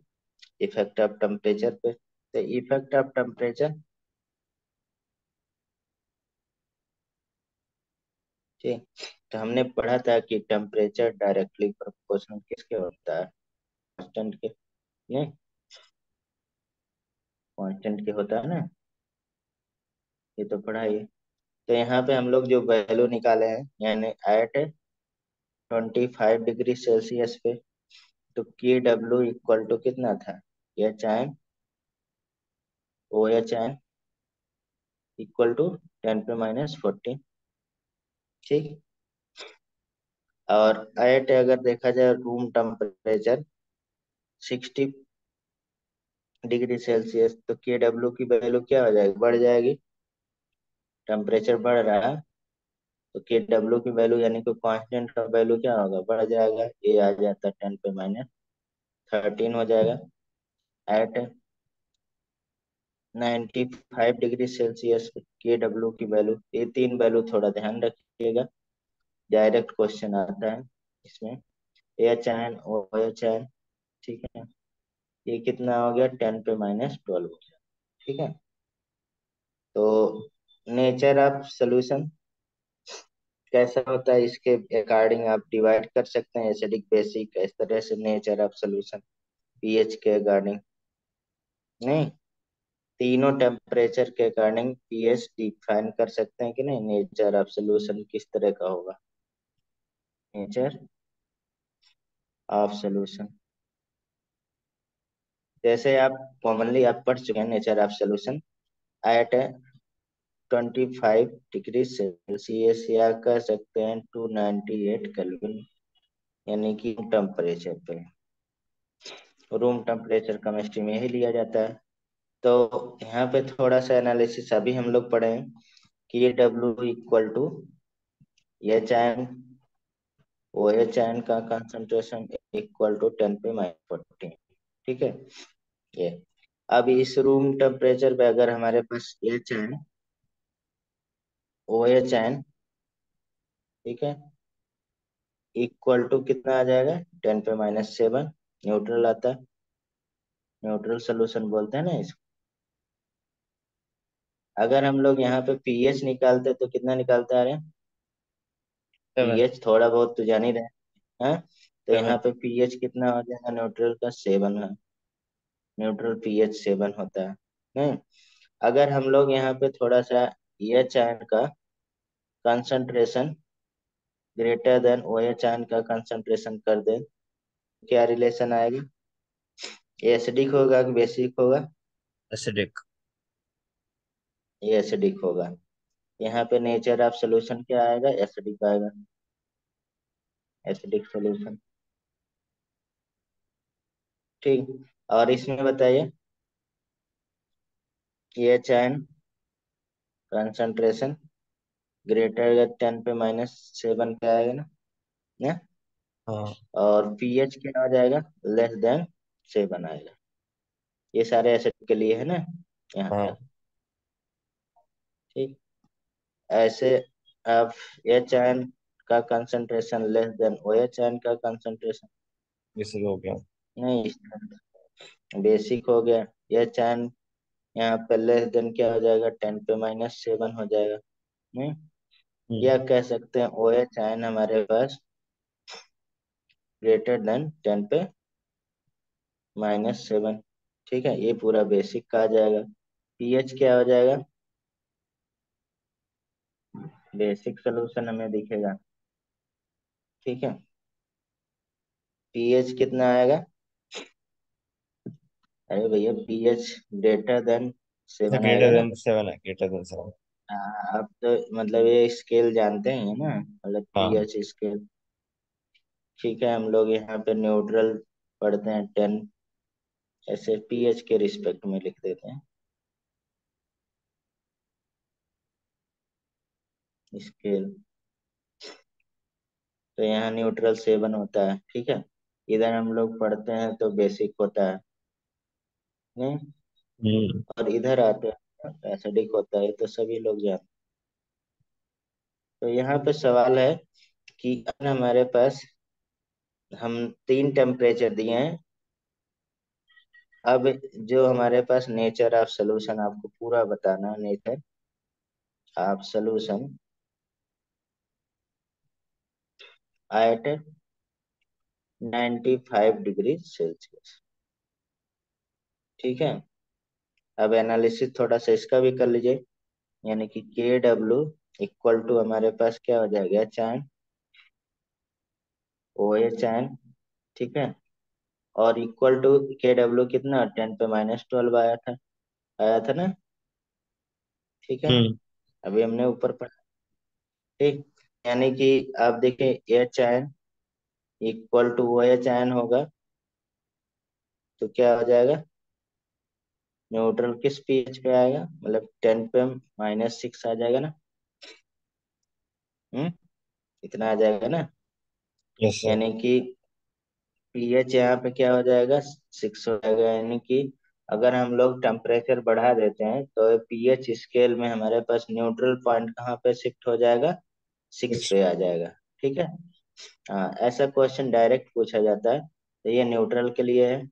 इफ़ेक्ट ऑफ़ टेम्परेचर पे। तो इफ़ेक्ट ऑफ़ टेम्परेचर ठीक तो हमने पढ़ा था कि टेम्परेचर डायरेक्टली प्रोपोर्शनल किसके होता है? कांस्टेंट के, नहीं? कांस्टेंट के होता है ना? ये तो पढ़ा ही तो यहाँ पे हम लोग जो वैल्यू निकाले हैं, यानी at twenty five degree Celsius पे तो के डब्ल्यू इक्वल टू कितना था? H N O H N equal to ten पे माइनस फोर्टीन ठीक? और एट अगर देखा जाए room temperature sixty degree Celsius तो के डब्ल्यू की वैल्यू क्या हो जाएगी? बढ़ जाएगी। टेम्परेचर बढ़ रहा है। तो के डब्ल्यू की वैल्यू यानी कि कांस्टेंट का वैल्यू क्या होगा? बढ़ जाएगा। ये आ जाता है टेन पे माइनस थर्टीन हो जाएगा। At ninety five degree Celsius K W की वैल्यू ये तीन वैल्यू थोड़ा ध्यान रखिएगा। डायरेक्ट क्वेश्चन आता है इसमें। H N O H N ठीक है। ये कितना हो गया? टेन पे माइनस ट्वेल्व हो गया। ठीक है। तो नेचर ऑफ़ सोल्यूशन कैसा होता है, इसके अकॉर्डिंग आप डिवाइड कर सकते हैं एसिडिक बेसिक इस तरह से नेचर ऑफ़ सोल्यूशन पीएच के अकॉर्डिंग नहीं, तीनों टेम्परेचर के अकॉर्डिंग पीएच डिफाइन कर सकते हैं कि नहीं नेचर ऑफ़ सोल्यूशन किस तरह का होगा? नेचर ऑफ़ सोल्यूशन जैसे आप कॉमनली आप पढ़ चुके हैं nature of solution at twenty five degree Celsius या कह सकते हैं टू नाइनटी एट केल्विन यानी कि टेम्परेचर पे। रूम टेम्परेचर केमिस्ट्री में ही लिया जाता है। तो यहाँ पे थोड़ा सा एनालिसिस अभी हम लोग पढ़े कि ये W equal to H N O H N का कंसंट्रेशन इक्वल टू टेन पे माइनस फोर्टीन ठीक है? ये। अब इस रूम टेम्परेचर पे अगर हमारे पास H N O H N ठीक है? इक्वल टू कितना आ जाएगा? टेन पे माइनस सेवन न्यूट्रल आता है। न्यूट्रल सोल्यूशन बोलते हैं ना इसको। अगर हम लोग यहाँ पे पीएच निकालते तो कितना निकालते आ रहे हैं? पीएच थोड़ा बहुत तो जान ही रहे हैं तो यहाँ पे पीएच कितना हो जाएगा? न्यूट्रल का सेवन है। न्यूट्रल पीएच सेवन होता है नहीं? अगर हम लोग यहाँ पे थोड़ा सा एच आयन का concentration greater than O H ion का कंसंट्रेशन कर दे। क्या रिलेशन आएगा? एसिडिक होगा कि बेसिक होगा? एसिडिक ये एसिडिक होगा। यहाँ पे नेचर ऑफ़ सोल्यूशन क्या आएगा? एसिडिक आएगा। एसिडिक सोल्यूशन ठीक। और इसमें बताइए। ये चैन कंसंट्रेशन ग्रेटर टेन पे माइनस सेवन पे आएगा ना? ना हाँ। और पीएच क्या आ जाएगा? लेस देन सेवन आएगा। ये सारे एसिड के लिए है ना? यहाँ हाँ। ठीक। ऐसे अब एच आयन का concentration less than O H ion का कंसंट्रेशन ये हो गया। नहीं बेसिक हो गया। एच आयन यहाँ पे लेस देन क्या हो जाएगा? टेन पे माइनस सेवन हो जाएगा। नहीं या हम्म कह सकते हैं ओ एच आयन हमारे पास ग्रेटर देन टेन पे माइनस सेवन ठीक है? ये पूरा बेसिक का आ जाएगा पीएच क्या हो जाएगा? बेसिक सोल्यूशन हमें दिखेगा। ठीक है? पीएच कितना आएगा? अरे भैया पीएच ग्रेटर देन अच्छा सेवन आएगा ग्रेटर ना देन सेवन है ग्रेटर देन सेवन हाँ, आप तो मतलब ये स्केल जानते हैं ना मतलब हाँ। पीएच स्केल ठीक है हम लोग यहाँ पे न्यूट्रल पढ़ते हैं टेन ऐसे पीएच के रिस्पेक्ट में लिख देते हैं. स्केल तो यहाँ न्यूट्रल सेवन होता है ठीक है? इधर हम लोग पढ़ते हैं तो बेसिक होता है. हम्म। और इधर आते हैं एसिडिक होता है तो सभी लोग जानते हैं। तो यहाँ पे सवाल है कि अगर हमारे पास हम तीन टेम्परेचर दिए हैं अब जो हमारे पास नेचर ऑफ़ सोल्यूशन आपको पूरा बताना है nature of solution at 95 degree Celsius ठीक है? अब एनालिसिस थोड़ा सा इसका भी कर लीजिए। यानी कि के डब्ल्यू इक्वल टू हमारे पास क्या हो जाएगा? चाइन ओ एच एन ठीक है? और इक्वल टू के डब्ल्यू कितना? टेन पे माइनस ट्वेल्व आया था। आया था ना? ठीक है? हम्म। अभी हमने ऊपर पढ़ा। ठीक? यानी कि आप देखें H N equal to O H N होगा। तो क्या हो जाएगा? न्यूट्रल किस पीएच पे आएगा? मतलब टेन पे माइनस सिक्स आ जाएगा ना? हम्म इतना आ जाएगा ना? सर यानी कि पीएच यहाँ पे क्या हो जाएगा? सिक्स हो जाएगा। यानी कि अगर हम लोग टेम्परेचर बढ़ा देते हैं तो पीएच स्केल में हमारे पास न्यूट्रल पॉइंट कहाँ पे शिफ्ट हो जाएगा? सिक्स पे आ जाएगा। ठीक है? हाँ ऐसा क्वेश्चन डायरेक्ट पूछा जाता है। तो ये न्यूट्रल के लिए है।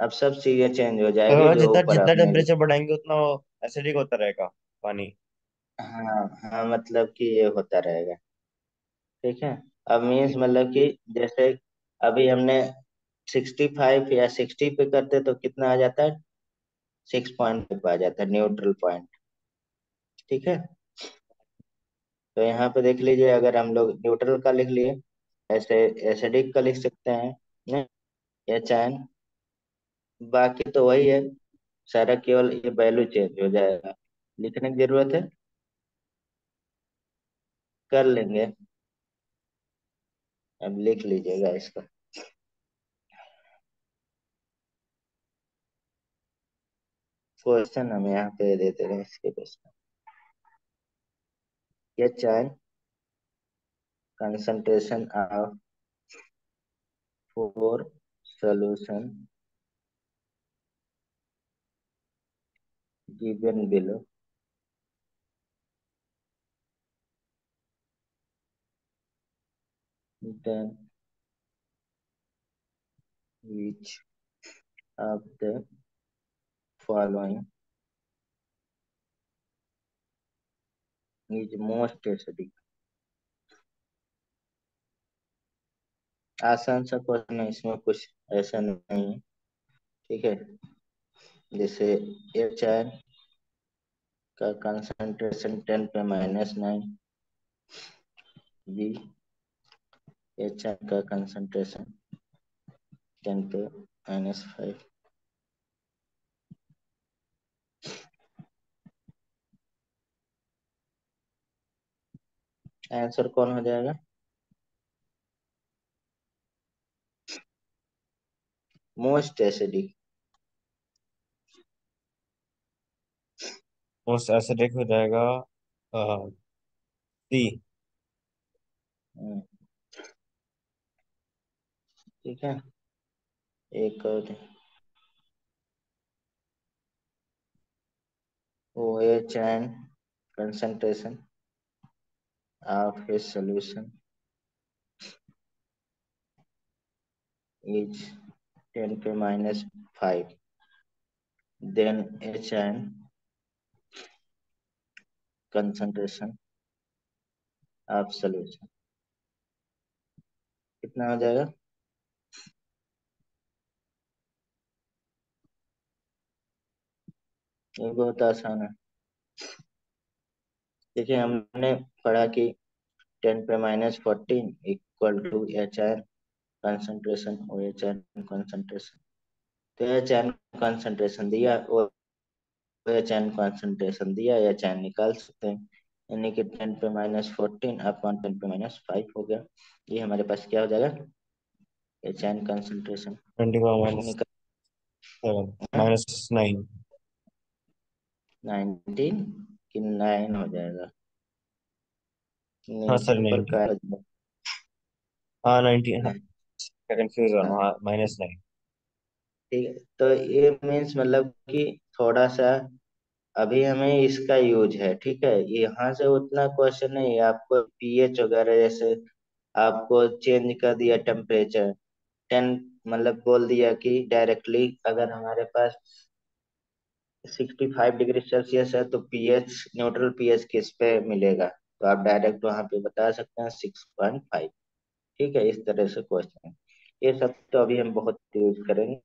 अब सब चीज़ें चेंज हो जाएगी तो जो जितना ऊपर जितना आपने टेम्परेचर बढ़ाएँगे उतना एसिडिक होता रहेगा पानी। हाँ हाँ मतलब कि ये होता रहेगा। ठीक है? अब मीन्स मतलब कि जैसे अभी हमने सिक्सटी फाइव या सिक्सटी पे करते तो कितना आ जाता है? सिक्स पॉइंट पे आ जाता है न्यूट्रल पॉइंट ठीक है? तो यहाँ पे देख लीजिए अगर हम लोग न्यूट्रल का लिख लिए ऐसे एसिडिक का लिख सकते हैं ना या चैन। बाकी तो वही है, सारा केवल ये वैल्यू चेंज हो जाएगा। लिखने की ज़रूरत है? कर लेंगे। अब लिख लीजिएगा इसका। क्वेश्चन हम यहाँ पे देते रहे इसके क्वेश्चन ये चैन concentration of four solution given below then which of the following is most acidic आसान सा क्वेश्चन है इसमें कुछ ऐसा नहीं है ठीक है जैसे एच आयन का कंसंट्रेशन टेन पे minus nine B H ion का कंसंट्रेशन टेन पे माइनस फाइव आंसर कौन हो जाएगा? मोस्ट एसिडिक ऐसे देख हो जाएगा सी। ठीक है। एक O H and concentration of a solution is ten के minus five then H N concentration? Of solution कितना हो जाएगा? ये बहुत आसान है। देखिए, हमने पढ़ा कि टेन पे minus fourteen equal to H R concentration O H R concentration तो एच आर कंसंट्रेशन दिया ओ एच एन कंसंट्रेशन दिया एच एन निकाल सकते हैं। यानी कि टेन पे माइनस फोर्टीन अपॉन टेन पे माइनस फाइव हो गया। ये हमारे पास क्या हो जाएगा? H N concentration twenty minus seven minus nine nineteen की नाइन हो जाएगा। हाँ सर का हो? हाँ नाइनटीन हाँ। नहीं, कंफ्यूज हूँ हाँ हाँ माइनस नाइन ठीक है तो ये मीन्स मतलब कि थोड़ा सा अभी हमें इसका यूज़ है, ठीक है? यहाँ से उतना क्वेश्चन नहीं है आपको पीएच वगैरह जैसे आपको चेंज कर दिया टेम्परेचर टेन मतलब बोल दिया कि डायरेक्टली अगर हमारे पास 65 डिग्री सेल्सियस है तो पीएच न्यूट्रल पीएच किस पे मिलेगा? तो आप डायरेक्ट वहाँ पे बता सकते हैं 6.5 ठीक है? इस तरह से क्वेश्चन ये सब तो अभी हम बहुत यूज़ करेंगे।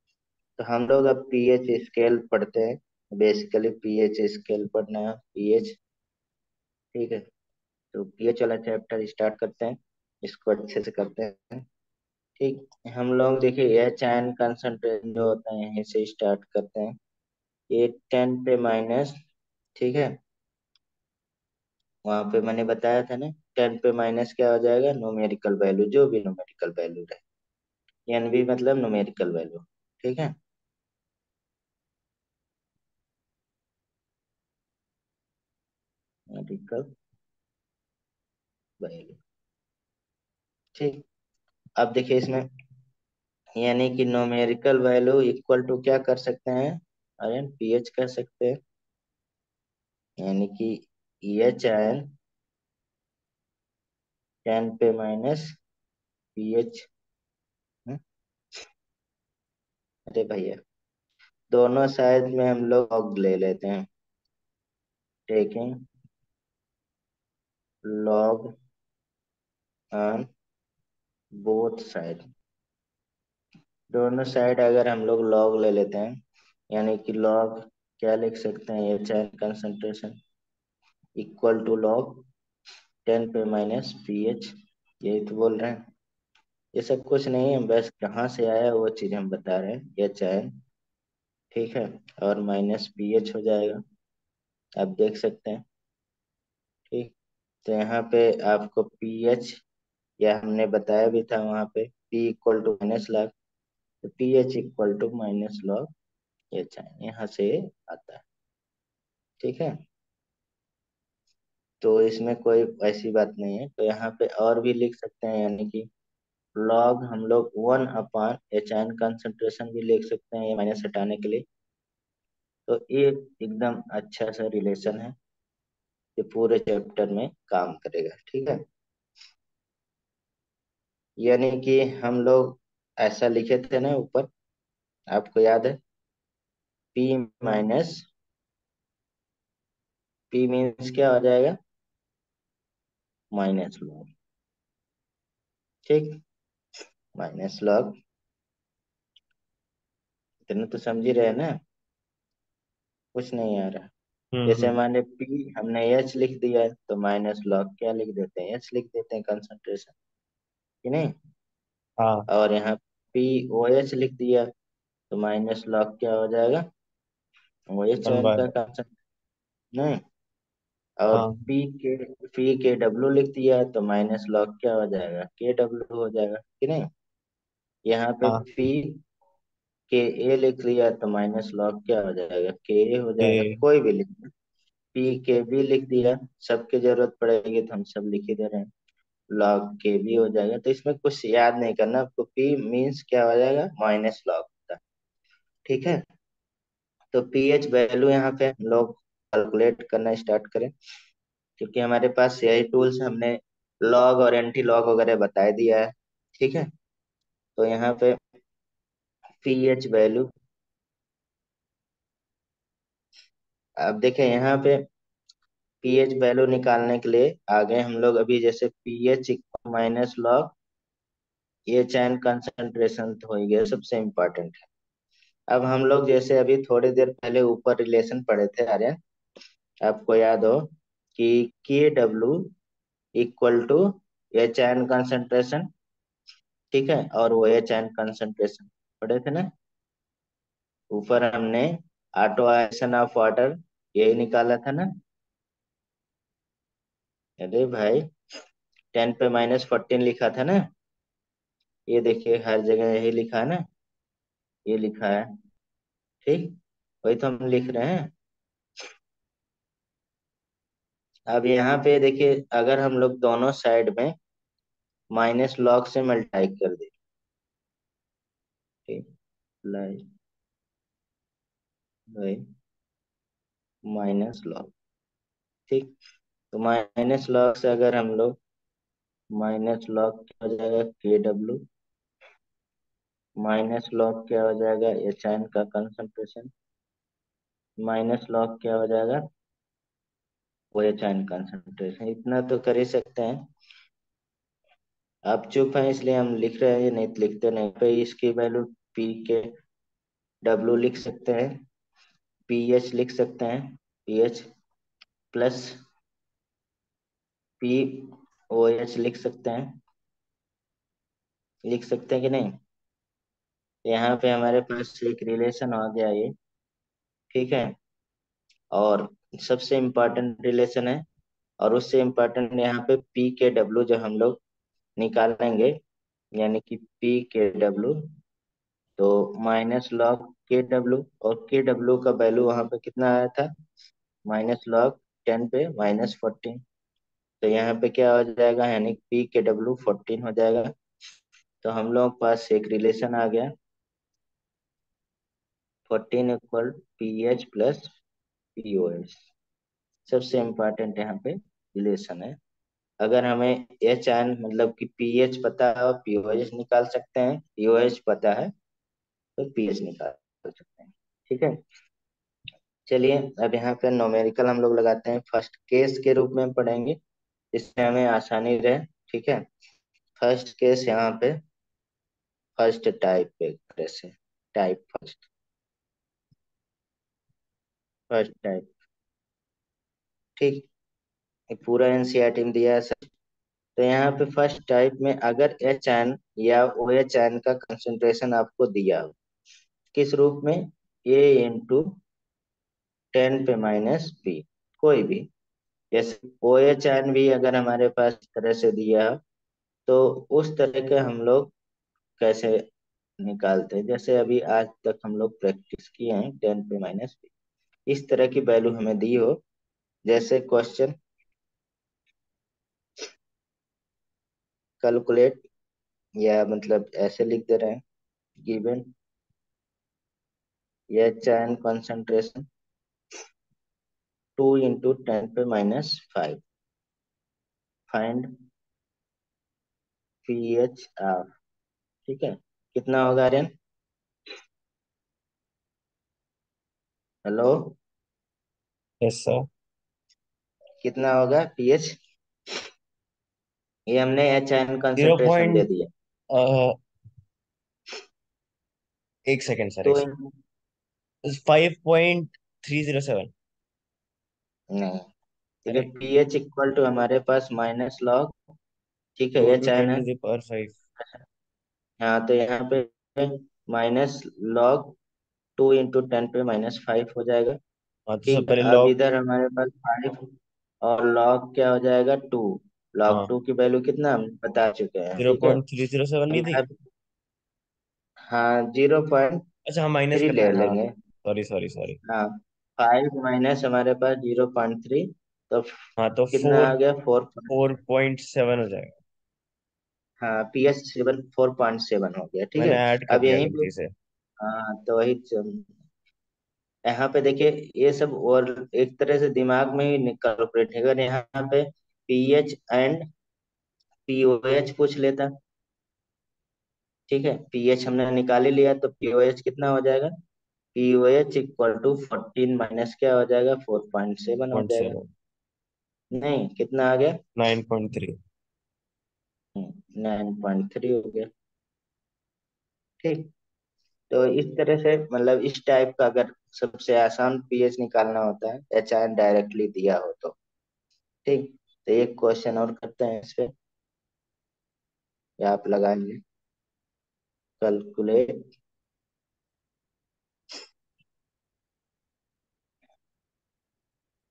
तो हम लोग अब पीएच स्केल पढ़ते हैं। बेसिकली पीएच स्केल पढ़ना है, पीएच। ठीक है। तो पीएच वाला चैप्टर स्टार्ट करते हैं। इसको अच्छे से करते हैं। ठीक। हम लोग देखिए एच आयन कंसंट्रेशन जो होता है, यहीं से स्टार्ट करते हैं। ये टेन पे माइनस ठीक है। वहाँ पे मैंने बताया था ना टेन पे माइनस क्या हो जाएगा? नोमेरिकल वैल्यू जो भी नोमेरिकल वैल्यू रहे। एन भी मतलब नोमेरिकल वैल्यू ठीक है। न्यूमेरिकल वैल्यू ठीक। अब देखिए इसमें, यानी कि न्यूमेरिकल वैल्यू इक्वल टू क्या कर सकते हैं? अरे पीएच कर सकते हैं। यानी कि एच आयन टेन पे माइनस पीएच अरे भैया, दोनों साइड में हम लोग ले लेते हैं। Taking log on both side दोनों साइड अगर हम लोग लॉग ले लेते हैं, यानी कि लॉग क्या लिख सकते हैं H ion concentration equal to log ten पे माइनस पी एच यही तो बोल रहे हैं। ये सब कुछ नहीं है, बस कहाँ से आया वो चीज़ हम बता रहे हैं एच आयन ठीक है, और माइनस पी एच हो जाएगा। आप देख सकते हैं। तो यहाँ पे आपको पी एच या हमने बताया भी था वहाँ पे P equal to minus log तो P H equal to minus log H यहाँ से आता है। ठीक है? तो इसमें कोई ऐसी बात नहीं है। तो यहाँ पे और भी लिख सकते हैं, यानी कि लॉग हम लोग one upon H ion concentration भी लिख सकते हैं माइनस हटाने के लिए। तो ये एकदम अच्छा सा रिलेशन है। ये पूरे चैप्टर में काम करेगा, ठीक है? यानी कि हम लोग ऐसा लिखे थे ना ऊपर, आपको याद है? P माइनस P मीन्स क्या हो जाएगा? माइनस लॉग ठीक? माइनस लॉग इतना तो समझ ही रहे ना? कुछ नहीं आ रहा। जैसे हम्म। हमारे P हमने H लिख दिया है तो माइनस लॉग क्या लिख देते हैं? H लिख देते हैं कंसंट्रेशन कि नहीं? हाँ। और यहाँ पी ओ एच लिख दिया तो माइनस लॉग क्या हो जाएगा? O H one N by का कंसंट नहीं? और हाँ। पी के पी के डब्ल्यू लिख दिया तो माइनस लॉग क्या हो जाएगा? के डब्ल्यू हो जाएगा कि नहीं? यहाँ पे हाँ। पी के ए लिख लिया तो माइनस लॉग क्या हो जाएगा? के ए हो जाएगा कोई भी लिख पी के बी लिख दिया सबके ज़रूरत पड़ेगी तो हम सब लिख ही दे रहे हैं। लॉग के बी हो जाएगा तो इसमें कुछ याद नहीं करना आपको पी मीन्स क्या हो जाएगा? माइनस लॉग होता ठीक है? तो पी एच वैल्यू यहाँ पे हम लोग कैलकुलेट करना स्टार्ट करें क्योंकि हमारे पास यही टूल्स हमने लॉग और एंटी लॉग वगैरह बता दिया है। ठीक है? तो यहाँ पे पी एच वैल्यू अब देखें यहाँ पे पीएच वैल्यू निकालने के लिए आगे हम लोग अभी जैसे पीएच माइनस लॉग ये चैन कंसंट्रेशन हो गया, सबसे इम्पोर्टेंट है। अब हम लोग जैसे अभी थोड़ी देर पहले ऊपर रिलेशन पढ़े थे, आर्यन, आपको याद हो कि K W equal to H chain concentration ठीक है, और वो एच चैन कंसंट्रेशन पढ़े थे ना? ऊपर हमने ऑटो आयसन ऑफ़ वाटर यही निकाला था ना? अरे भाई, टेन पे माइनस फोर्टीन लिखा था ना? ये देखिए, हर जगह यही लिखा है ना? ये लिखा है। ठीक, वही तो हम लिख रहे हैं। अब यहाँ पे देखिए, अगर हम लोग दोनों साइड में माइनस लॉग से मल्टीप्लाई कर दे ठीक माइनस लॉग ठीक? तो माइनस लॉग से अगर हम लोग माइनस लॉग क्या हो जाएगा? के डब्ल्यू माइनस लॉग क्या हो जाएगा? एच एन का कंसंट्रेशन माइनस लॉग क्या हो जाएगा? वो एच एन कंसंट्रेशन इतना तो कर ही सकते हैं। आप चुप हैं, इसलिए हम लिख रहे हैं, नहीं तो लिखते नहीं। पे इसकी वैल्यू पी के डब्ल्यू लिख सकते हैं पी एच लिख सकते हैं P H plus P O H लिख सकते हैं। लिख सकते हैं कि नहीं? यहाँ पे हमारे पास एक रिलेशन आ गया ये, ठीक है? और सबसे इम्पोर्टेंट रिलेशन है, और उससे इम्पोर्टेंट यहाँ पे पी के डब्ल्यू जो हम लोग निकालेंगे, यानी कि पी के डब्ल्यू तो माइनस लॉग के डब्ल्यू और के डब्ल्यू का वैल्यू वहाँ पे कितना आया था? माइनस लॉग टेन पे माइनस फोर्टीन। तो यहाँ पे क्या हो जाएगा? यानी पी के डब्ल्यू फोर्टीन हो जाएगा। तो हम लोग पास एक रिलेशन आ गया। Fourteen equal P H plus P O H सबसे इम्पोर्टेंट यहाँ पे रिलेशन है। अगर हमें एच एन मतलब कि पी एच पता है और पी ओ एच निकाल सकते हैं। पी ओ एच पता है। तो पी एच निकाल सकते हैं, ठीक है? चलिए, अब यहाँ पे नोमेरिकल हम लोग लगाते हैं। फ़र्स्ट केस के रूप में पढ़ेंगे इससे हमें आसानी रहे, ठीक है? फ़र्स्ट केस यहाँ पे फ़र्स्ट टाइप पे कैसे टाइप फ़र्स्ट फ़र्स्ट टाइप ठीक? पूरा एनसीईआरटी में दिया है सर तो यहाँ पे फ़र्स्ट टाइप में अगर एच एन या ओ एच एन का कंसेंट्रेशन आपको दिया हो किस रूप में? ए इंटू टेन पे माइनस बी कोई भी। जैसे ओ एच एन भी अगर हमारे पास तरह से दिया तो उस तरह के हम लोग कैसे निकालते हैं? जैसे अभी आज तक हम लोग प्रैक्टिस किए हैं टेन पे माइनस बी इस तरह की वैल्यू हमें दी हो, जैसे क्वेश्चन कैलकुलेट या मतलब ऐसे लिख दे रहे हैं गिवन या चैन कंसंट्रेशन टू इंटू टेन पे minus five find P H R ठीक है? कितना होगा आर्यन? हेलो यस सर कितना होगा पीएच ये हमने एच ज़ीरो कंसंट्रेशन दे दिया। एक सेकेंड सर तो five point three zero seven नहीं पीएच इक्वल टू हमारे पास माइनस लॉग ठीक है टेन पावर फाइव हाँ तो यहाँ पे minus log two into ten पे माइनस फाइव हो जाएगा। हाँ तो ठीक है अब इधर हमारे पास फाइव और लॉग क्या हो जाएगा? टू लॉग हाँ। टू की वैल्यू कितना हम बता चुके हैं zero point three zero seven नहीं थी? हाँ ज़ीरो पॉइंट अच्छा हाँ माइनस ले हाँ। लेंगे। सॉरी सॉरी सॉरी हाँ फाइव माइनस हमारे पास ज़ीरो पॉइंट थ्री तो हाँ तो कितना फोर आ गया? फोर फोर पॉइंट सेवन हो जाएगा। हाँ P H seven four point seven हो गया ठीक मैंने है ऐड कर अब दिया यहीं पे गलती से। हाँ तो वही यहाँ पे देखिए ये सब और एक तरह से दिमाग में ही कैलकुलेट है। अगर यहाँ पे पीएच एंड पीओएच पूछ लेता ठीक है? पीएच हमने निकाल ही लिया तो पीओएच कितना हो जाएगा? इक्वल टू फोर्टीन माइनस क्या हो जाएगा? फोर पॉइंट सेवन हो जाएगा। नहीं कितना आ गया? Nine point three nine point three हो गया। ठीक। तो इस तरह से मतलब इस टाइप का अगर सबसे आसान पीएच निकालना होता है एच आई डायरेक्टली दिया हो तो। ठीक। तो एक क्वेश्चन और करते हैं इस आप लगाएँगे। Calculate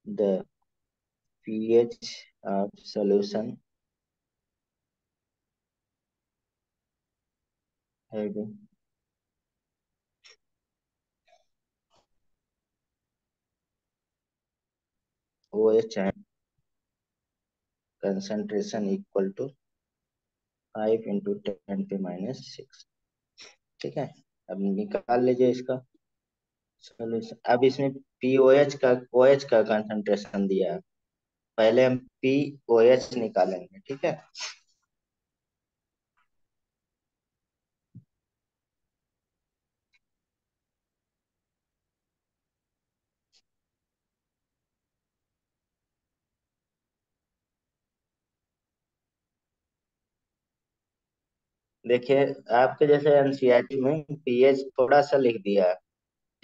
the pH of solution having OH and concentration equal to 5 into 10 पे माइनस सिक्स ठीक है अब निकाल लीजिए इसका सोल्यूशन अब इसमें पीओएच का ओएच का कंसंट्रेशन दिया है। पहले हम पीओएच निकालेंगे, ठीक है? देखिए, आपके जैसे एनसीईआरटी में पीएच थोड़ा सा लिख दिया है।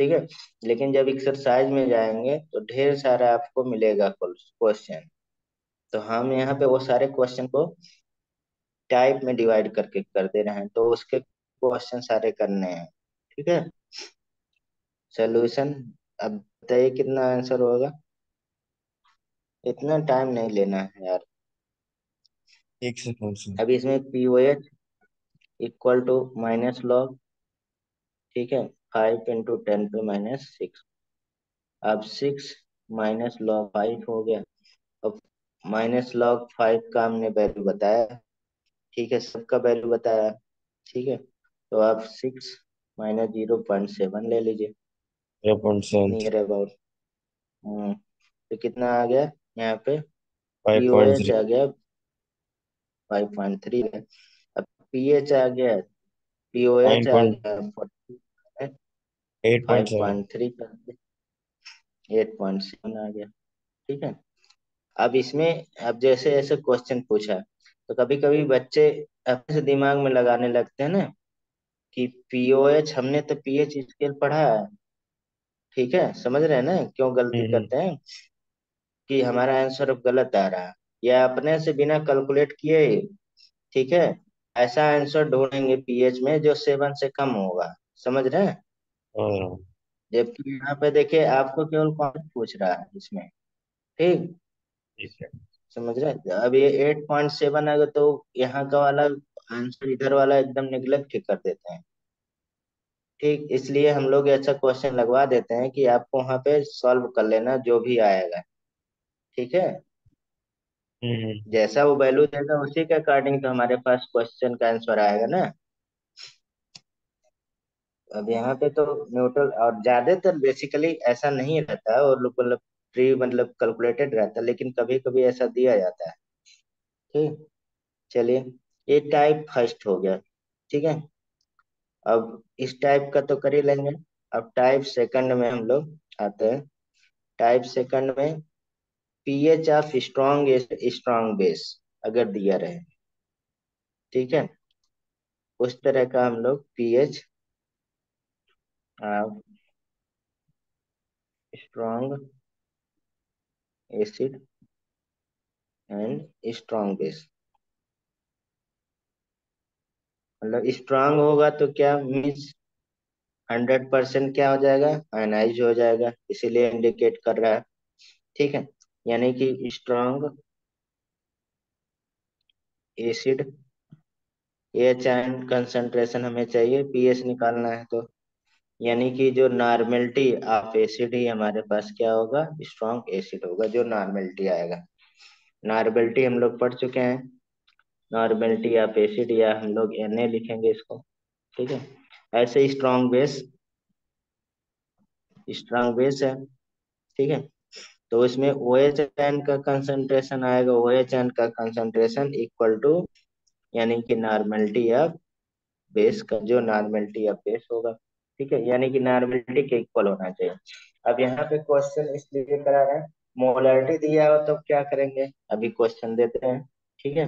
ठीक है? लेकिन जब एक्सरसाइज में जाएँगे तो ढेर सारा आपको मिलेगा क्वेश्चन तो हम यहाँ पे वो सारे क्वेश्चन को टाइप में डिवाइड करके कर दे रहे हैं तो उसके क्वेश्चन सारे करने हैं ठीक है? सोल्यूशन अब बताइए कितना आंसर होगा? इतना टाइम नहीं लेना है यार। एक सेकंड अभी इसमें pOH equal to minus log ठीक है? फाइव इंटू टेन पे माइनस सिक्स अब सिक्स माइनस लॉग फाइव हो गया। अब माइनस लॉग फाइव का हमने वैल्यू बताया। ठीक है सबका वैल्यू बताया। ठीक है तो आप six minus zero point seven ले लीजिए। Zero point seven near about तो कितना आ गया यहाँ पे? पीओएच आ गया। फाइव पॉइंट थ्री अब पीएच आ गया। पीओएच आ गया। Eight point point three eight point seven आ गया ठीक है? अब इसमें अब जैसे जैसे क्वेश्चन पूछा तो कभी कभी बच्चे अपने से दिमाग में लगाने लगते हैं ना कि पीओएच हमने तो पीएच स्केल पढ़ा है ठीक है? समझ रहे हैं ना? क्यों गलती हम्म। करते हैं? कि हमारा आंसर अब गलत आ रहा है। या अपने से बिना कैलकुलेट किए ठीक है? ऐसा आंसर ढूंढेंगे पीएच में जो सेवन से कम होगा समझ रहे हैं? हाँ। जबकि यहाँ पे देखिए आपको केवल कौन पूछ रहा है इसमें। ठीक? ठीक है। समझ रहे हैं? अब ये एट पॉइंट सेवन आएगा तो यहाँ का वाला आंसर इधर वाला एकदम निग्लेक्ट कर देते हैं। ठीक? इसलिए हम लोग ऐसा क्वेश्चन लगवा देते हैं कि आपको वहाँ पे सॉल्व कर लेना जो भी आएगा। ठीक है? हम्म। जैसा वो वैल्यू देगा उसी के अकॉर्डिंग तो हमारे पास क्वेश्चन का आंसर आएगा ना। अब यहाँ पे तो न्यूट्रल और ज़्यादातर बेसिकली ऐसा नहीं रहता है और मतलब प्री मतलब कैलकुलेटेड रहता है, लेकिन कभी कभी ऐसा दिया जाता है। ठीक? चलिए, ये टाइप फ़र्स्ट हो गया। ठीक है? अब इस टाइप का तो कर ही लेंगे। अब टाइप सेकंड में हम लोग आते हैं। टाइप सेकंड में pH of strong strong base अगर दिया रहे। ठीक है? उस तरह का हम लोग pH strong acid and strong base मतलब स्ट्रांग होगा तो क्या मीन्स हंड्रेड परसेंट क्या हो जाएगा? आयनाइज हो जाएगा। इसीलिए इंडिकेट कर रहा है। ठीक है? यानी कि strong acid H and concentration हमें चाहिए। पीएच निकालना है तो। यानी कि जो नॉर्मेलिटी ऑफ़ एसिड ही हमारे पास क्या होगा? स्ट्रॉन्ग एसिड होगा, जो नॉर्मेलिटी आएगा। नॉर्मेलिटी हम लोग पढ़ चुके हैं। नॉर्मेलिटी ऑफ़ एसिड या हम लोग Na लिखेंगे इसको, ठीक है? ऐसे स्ट्रॉन्ग बेस स्ट्रॉन्ग बेस है, ठीक है? तो इसमें ओ एच एन का कंसंट्रेशन आएगा। ओ एच एन का कंसंट्रेशन इक्वल टू यानी कि नॉर्मेलिटी ऑफ़ बेस का, जो नॉर्मेलिटी ऑफ़ बेस होगा। ठीक है? यानी कि नॉर्मेलिटी के इक्वल होना चाहिए। अब यहाँ पे क्वेश्चन इसलिए करा रहे हैं मोलरिटी दिया हो तो क्या करेंगे? अभी क्वेश्चन देते हैं, ठीक है?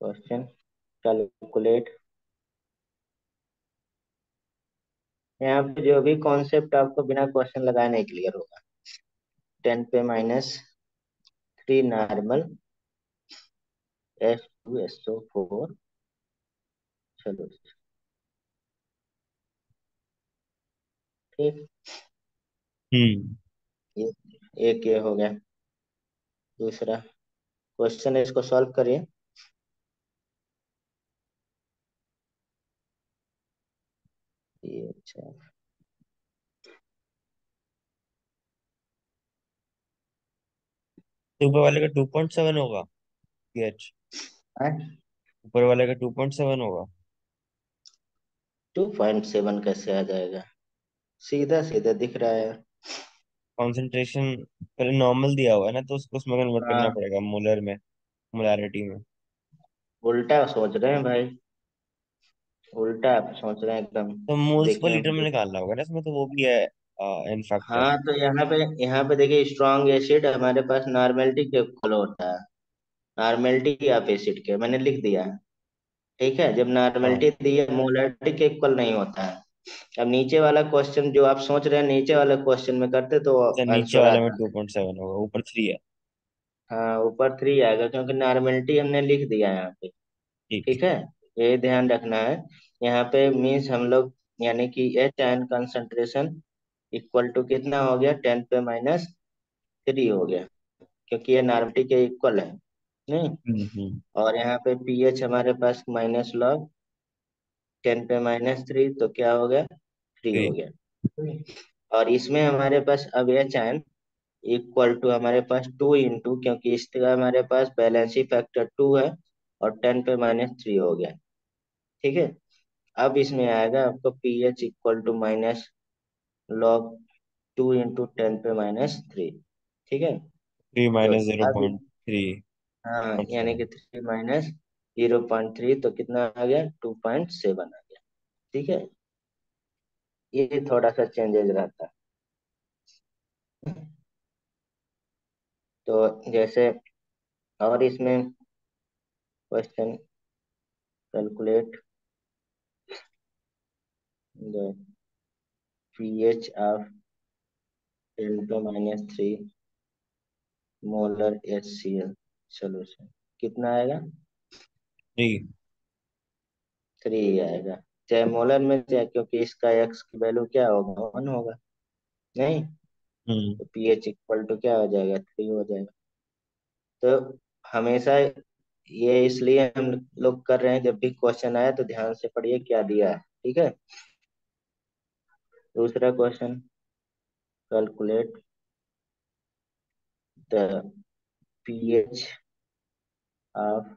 क्वेश्चन कैलकुलेट यहाँ पे जो भी कॉन्सेप्ट आपको बिना क्वेश्चन लगाए नहीं क्लियर होगा। टेन पे minus three normal S two S four चलो ठीक। हम्म। ये एक ये हो गया। दूसरा क्वेश्चन है इसको सॉल्व करिए। ये अच्छा। ऊपर वाले का टू पॉइंट सेवन होगा पीएच ऊपर वाले का टू पॉइंट सेवन होगा। टू पॉइंट सेवन कैसे आ जाएगा? सीधा सीधा दिख रहा है। कॉन्सेंट्रेशन पहले नॉर्मल दिया हुआ है ना तो उसको उसमें कन्वर्ट करना हाँ। पड़ेगा मोलर में मोलारिटी में। उल्टा सोच रहे हैं भाई। उल्टा आप सोच रहे हैं एकदम। तो मोल्स पर लीटर में निकालना होगा ना इसमें तो वो भी है इन फैक्टर हाँ तो यहाँ पे यहाँ पे देखिए स्ट्रॉन्ग एसिड हमारे पास नॉर्मेलिटी के इक्वल होता है। नॉर्मेलिटी ऑफ़ एसिड के मैंने लिख दिया। है ठीक है? जब हाँ। नॉर्मेलिटी दी है मोलरिटी के इक्वल नहीं होता है। अब नीचे वाला क्वेश्चन जो आप सोच रहे हैं नीचे वाला क्वेश्चन में करते तो तो नीचे वाले में आता टू पॉइंट सेवन होगा ऊपर थ्री है। हाँ ऊपर थ्री आएगा क्योंकि नॉर्मेलिटी हमने लिख दिया है यहाँ पे। ठीक। ठीक है? ये ध्यान रखना है। यहाँ पे मीन्स हम लोग यानी कि H ion concentration equal to कितना हो गया? टेन पे माइनस थ्री हो गया क्योंकि ये नॉर्मलिटी के इक्वल है। नहीं? और यहाँ पे पीएच हमारे पास माइनस लॉग टेन पे माइनस थ्री तो क्या हो गया? थ्री हो गया। और इसमें हमारे पास अब एच एन इक्वल टू हमारे पास टू इंटू क्योंकि इसका हमारे पास बैलेंसी फैक्टर टू है और टेन पे माइनस थ्री हो गया। ठीक है? अब इसमें आएगा आपको P H equal to minus log two into ten पे माइनस थ्री ठीक है? Three minus zero point three हाँ यानी कि three minus zero point three तो कितना आ गया? टू पॉइंट सेवन आ गया। ठीक है? ये थोड़ा सा चेंजेज रहता तो जैसे और इसमें question calculate the pH of 10 to minus 3 C HCl solution कितना आएगा? थ्री। थ्री आएगा। चाहे मोलर में चाहे क्योंकि इसका एक्स की वैल्यू क्या होगा? वन होगा। नहीं? हम्म। तो पीएच इक्वल टू क्या हो जाएगा? थ्री हो जाएगा। तो हमेशा ये इसलिए हम लोग कर रहे हैं जब भी क्वेश्चन आया तो ध्यान से पढ़िए क्या दिया है ठीक है? दूसरा question calculate the pH of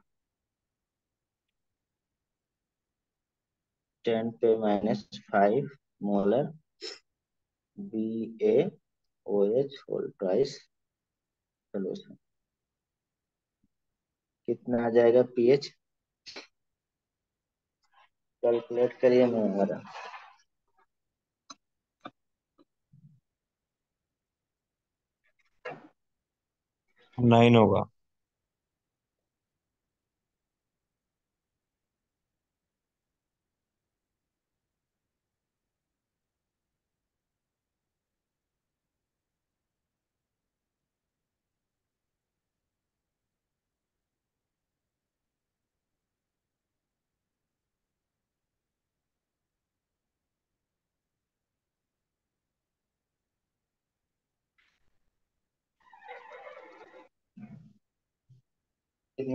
ten पे minus five molar B H whole twice solution कितना आ जाएगा पीएच कैलकुलेट करिए मैं हमारा नाइन होगा।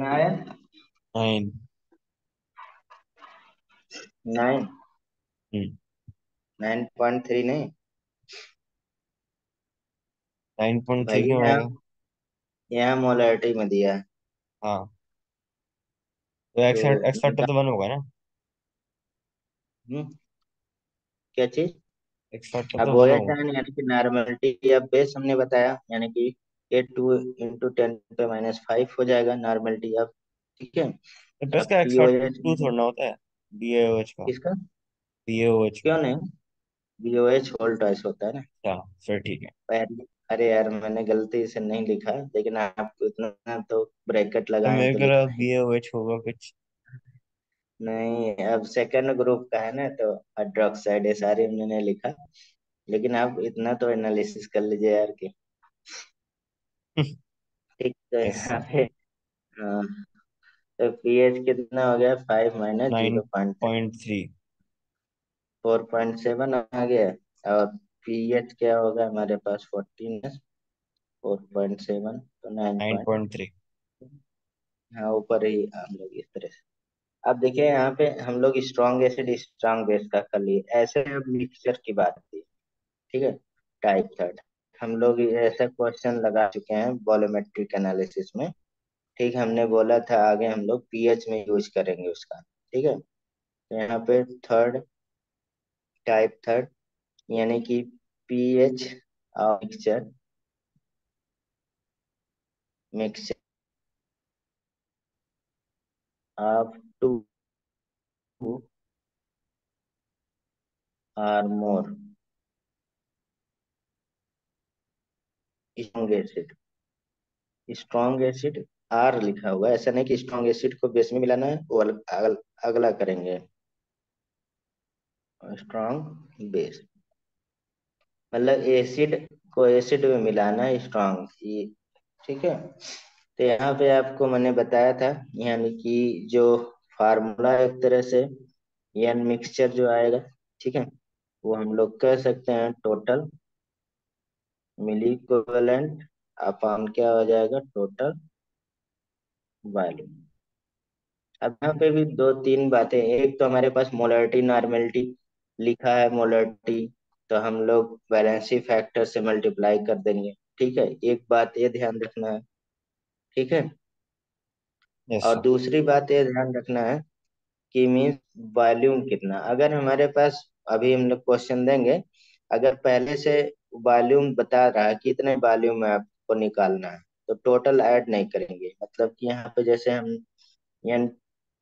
आया nine nine nine point three नहीं नाइन पॉइंट थ्री यहाँ मोलरिटी में दिया है. हाँ. तो तो तो वन होगा ना? हम्म, क्या चीज़? अब तो होगा। एन यानी कि नॉर्मलिटी अब बेस हमने बताया यानी कि ये टू इंटू टेन पे माइनस फाइव हो जाएगा नॉर्मलिटी अब ठीक है? तो का एक्स टू थोड़ा ना होता है का। किसका? क्यों नहीं? B O H whole twice होता है ना। अच्छा फिर ठीक है। अरे यार मैंने गलती से नहीं लिखा लेकिन आपको इतना तो ब्रैकेट तो लगाए मेरे तो को लगा लिखना बी ए एच होगा कुछ। नहीं अब सेकंड ग्रुप का है ना तो हाइड्रोक्साइड सारी मैंने लिखा। लेकिन आप इतना तो एनालिसिस कर लीजिए यार कि ठीक तो यहाँ पे हाँ, तो पीएच कितना हो गया? Five minus nine zero point three point three four point seven आ गया। और पीएच क्या होगा हमारे पास? फोर्टीन है फोर पॉइंट सेवन तो nine nine point point three हाँ ऊपर ही हम लोग इस तरह से। अब देखिए यहाँ पे हम लोग स्ट्रॉन्ग एसिड स्ट्रॉन्ग बेस का कर लिए। ऐसे अब मिक्सचर की बात थी ठीक है? टाइप थर्ड हम लोग ऐसा क्वेश्चन लगा चुके हैं वॉल्यूमेट्रिक एनालिसिस में। ठीक, हमने बोला था आगे हम लोग पीएच में यूज़ करेंगे उसका। ठीक है? तो यहाँ पे थर्ड टाइप थर्ड यानी कि पीएच और mixture mixture of two or more strong acid strong acid or लिखा हुआ ऐसा नहीं कि स्ट्रॉन्ग एसिड को बेस में मिलाना है वो अगल, अगल, करेंगे। स्ट्रॉन्ग बेस मतलब एसिड को एसिड में मिलाना है स्ट्रॉन्ग ठीक है? तो यहाँ पे आपको मैंने बताया था यानी कि जो फार्मूला एक तरह से एन मिक्सचर जो आएगा ठीक है? वो हम लोग कह सकते हैं टोटल मिली इक्विवेलेंट अपॉन क्या हो जाएगा? टोटल वॉल्यूम अब यहाँ पे भी दो तीन बातें एक तो हमारे पास मोलरिटी नॉर्मेलिटी लिखा है मोलरिटी तो हम लोग बैलेंसी फैक्टर से मल्टीप्लाई कर देंगे। ठीक है एक बात ये ध्यान रखना है। ठीक है? यस और दूसरी बात ये ध्यान रखना है कि मीन्स वॉल्यूम कितना। अगर हमारे पास अभी हम लोग क्वेश्चन देंगे अगर पहले से वॉल्यूम बता रहा है कि इतने वॉल्यूम में आपको निकालना है। तो टोटल ऐड नहीं करेंगे। मतलब कि यहाँ पे जैसे हम यहाँ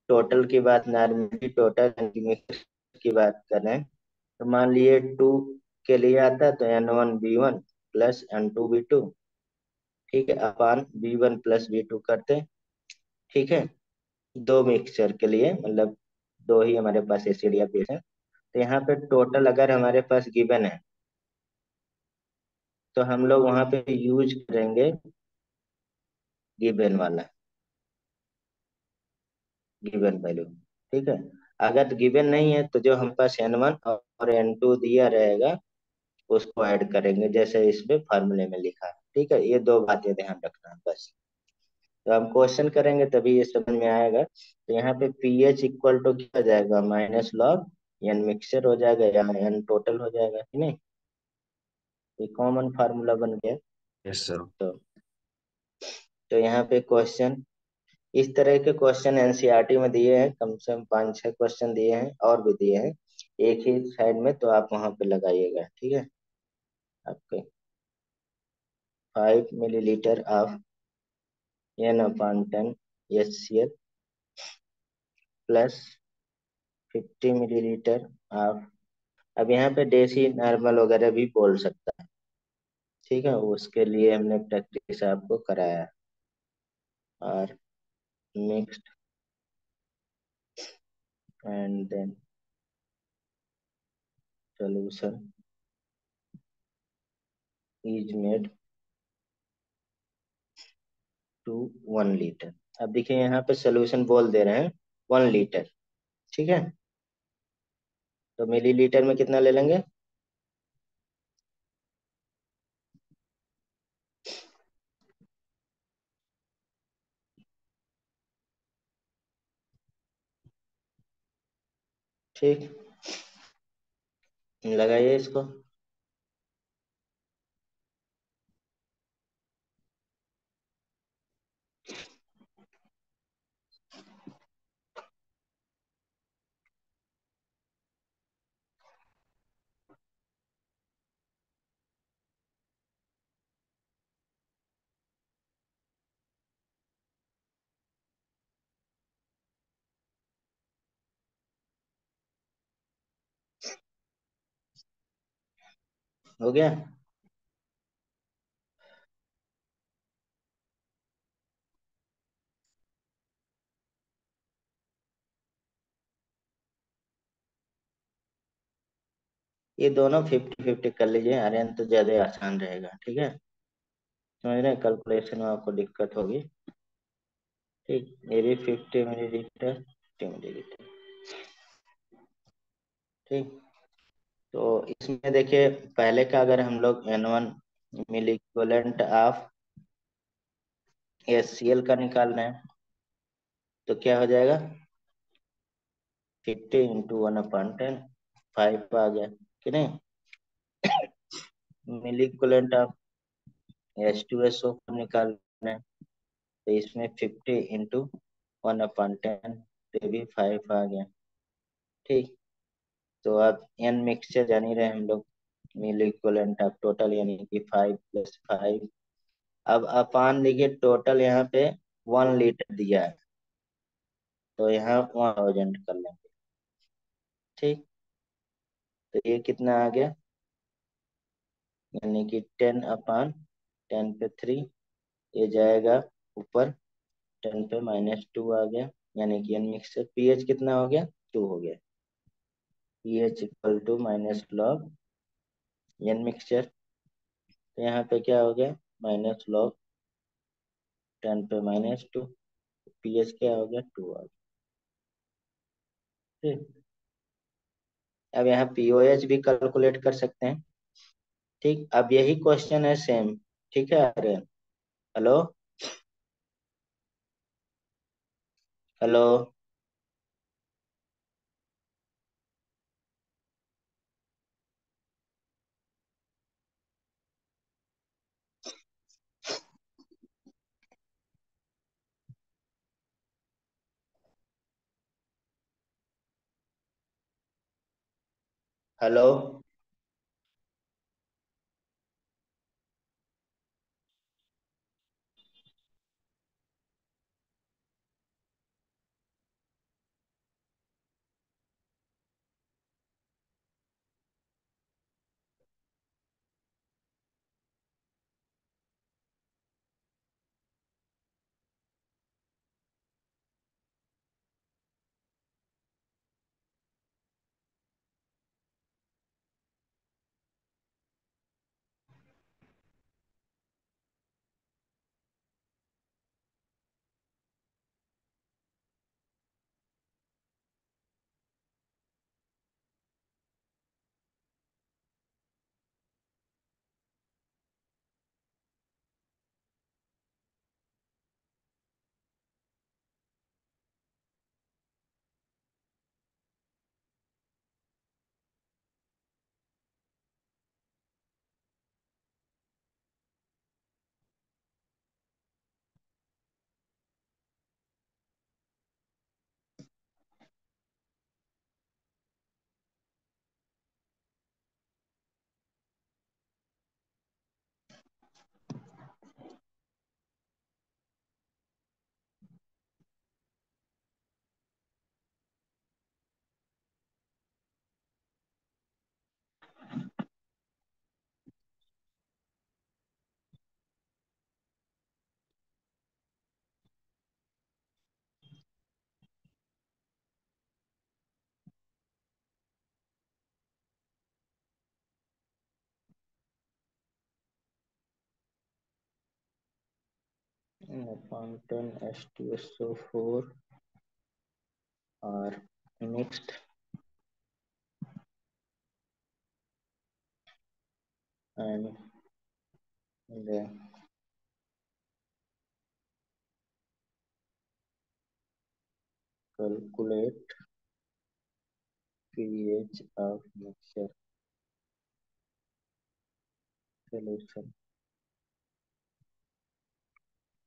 टोटल की बात, नॉर्मली टोटल की बात करें तो मान लिए टू के लिए आता है तो N one B one plus N two B two, ठीक है, upon B one plus B two करते, ठीक है, दो मिक्सचर के लिए मतलब दो ही हमारे पास एसिड या बेस है। तो यहाँ पे टोटल अगर हमारे पास गिवन है तो हम लोग वहाँ पे यूज़ करेंगे गिवन वाला। गिवन वैल्यू ठीक है? अगर गिवन नहीं है तो जो हम पास एन वन और एन टू दिया रहेगा, उसको ऐड करेंगे, जैसे इसमें फॉर्मूले में लिखा है, ठीक है? ये दो बातें ध्यान रखना है बस। तो हम क्वेश्चन करेंगे, तभी ये समझ में आएगा। तो यहाँ पे पी एच इक्वल टू क्या जाएगा माइनस लॉग एन मिक्सर हो जाएगा या एन टोटल हो जाएगा नहीं? ये कॉमन फार्मूला बन गया। यस सर तो तो यहाँ पे क्वेश्चन इस तरह के क्वेश्चन एनसीईआरटी में दिए हैं कम से कम पाँच छह क्वेश्चन दिए हैं और भी दिए हैं। एक ही साइड में तो आप वहाँ पे लगाइएगा ठीक है? आपके five millilitre of N upon ten H C L plus fifty millilitre of अब यहाँ पे देसी नॉर्मल वगैरह भी बोल सकता है। ठीक है, उसके लिए हमने प्रैक्टिस आपको कराया। और next and then solution is made to one litre अब देखिए, यहाँ पे सोल्यूशन बोल दे रहे हैं वन लीटर ठीक है? तो मिलीलीटर में कितना ले लेंगे? ठीक। लगाइए इसको। हो गया? ये दोनों फिफ्टी फिफ्टी कर लीजिए, आर्यन तो ज़्यादा आसान रहेगा, ठीक है? समझ रहे हैं? कैलकुलेशन में आपको दिक्कत होगी। ठीक, ये भी फिफ्टी मिलीलीटर फिफ्टी मिलीलीटर। ठीक। तो इसमें देखिए, पहले का अगर हम लोग N one milli of S C L का निकाल रहे हैं तो क्या हो जाएगा? Fifty into one upon ten five आ गया, कि नहीं? Milli of S two S O निकाल रहे हैं तो इसमें fifty into one upon ten भी फाइव आ गया, ठीक? तो अब एन मिक्सचर जान ही रहे हम लोग। मिल इक्वलेंट ऑफ़ टोटल यानी कि फाइव प्लस फाइव अब अपान देखिए टोटल यहाँ पे वन लीटर दिया है। तो यहाँ वन थाउज़ेंड कर लेंगे। ठीक? तो ये कितना आ गया? यानी कि टेन अपान टेन पे थ्री ये जाएगा ऊपर। टेन पे माइनस टू आ गया। यानी कि एन मिक्सचर पीएच कितना हो गया? टू हो गया। PH equal to minus log N mixture तो यहाँ पे क्या हो गया? माइनस लॉग टेन पे माइनस टू पीएच क्या हो गया? टू आ गया। अब यहाँ पीओएच भी कैलकुलेट कर सकते हैं। ठीक, अब यही क्वेश्चन है सेम ठीक है, Aryan? Hello hello hello 10 H2SO4 are mixed and the calculate pH of mixture solution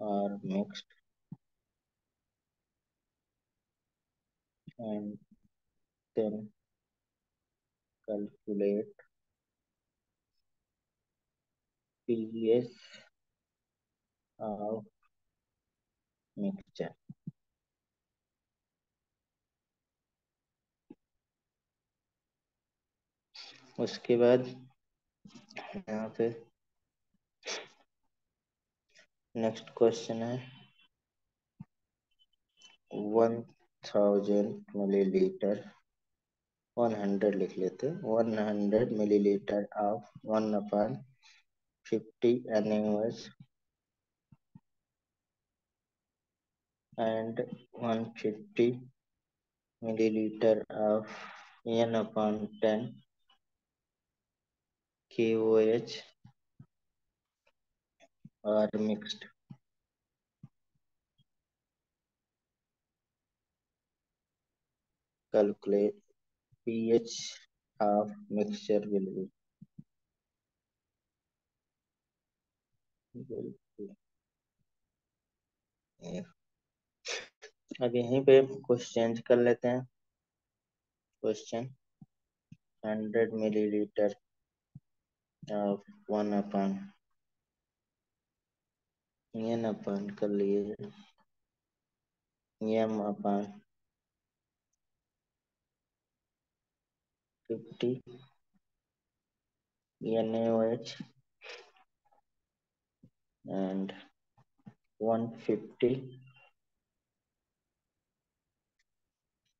are mixed and then calculate pH of mixture उसके बाद यहाँ पे नेक्स्ट क्वेश्चन है। One thousand millilitre one hundred लिख लेते one hundred millilitre of one upon fifty N and 150 milliliter of, n upon 10 KOH or mixed. Calculate ph of mixture will be अब यहीं पे कुछ चेंज कर लेते हैं। Question hundred millilitre of one upon N upon कर लिए। M upon fifty NaOH and 150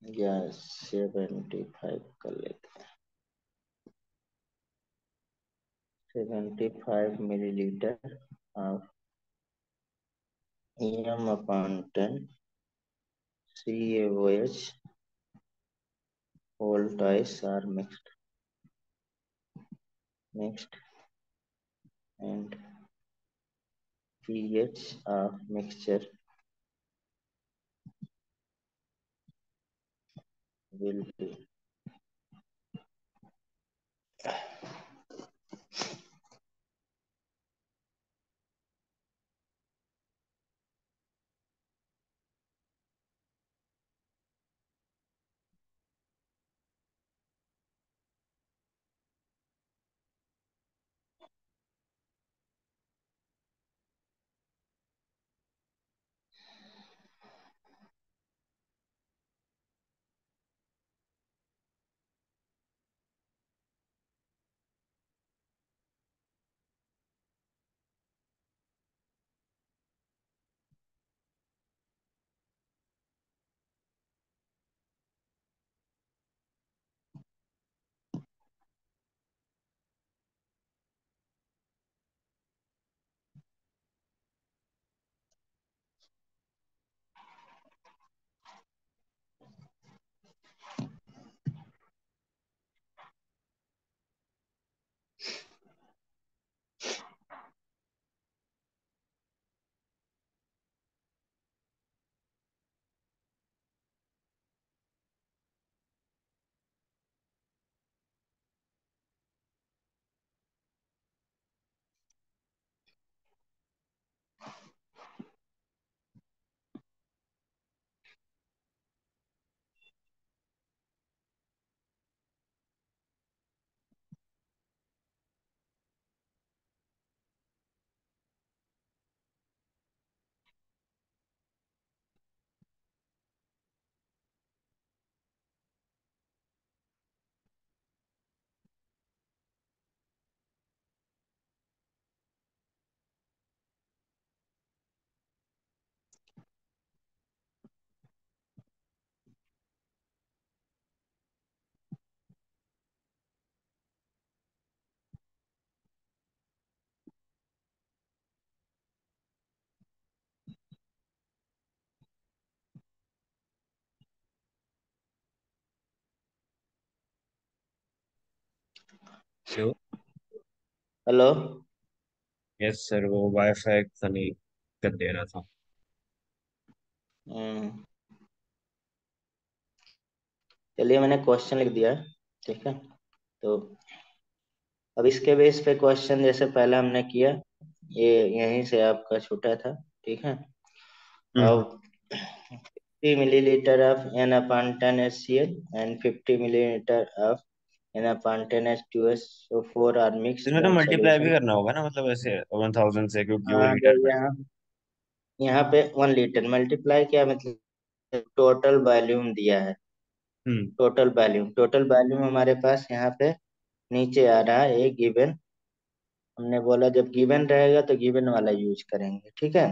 या सेवेंटी फाइव कर लेते हैं। Seventy five millilitre of EM upon 10 CaOH all twice are mixed. Mixed and pH of mixture. Will be. Hello hello. Yes sir वो wifi नहीं कर दे रहा था। हम्म, चलिए मैंने क्वेश्चन लिख दिया है ठीक है? तो अब इसके बेस पे क्वेश्चन जैसे पहले हमने किया ये यहीं से आपका छूटा था ठीक है? हम्म। अब 50 milliliter of n upon 10 HCl and 50 milliliter of n upon 10 H2SO4 are mixed इसमें तो मल्टीप्लाई भी करना होगा ना मतलब ऐसे वन थाउज़ेंड से क्योंकि वो हाँ तो लीटर यहाँ यहाँ पे वन लीटर मल्टीप्लाई क्या मतलब टोटल वॉल्यूम दिया है। Hmm. Total volume total volume हमारे पास यहाँ पे नीचे आ रहा है एक गिवन हमने बोला जब गिवन रहेगा तो गिवन वाला यूज़ करेंगे ठीक है?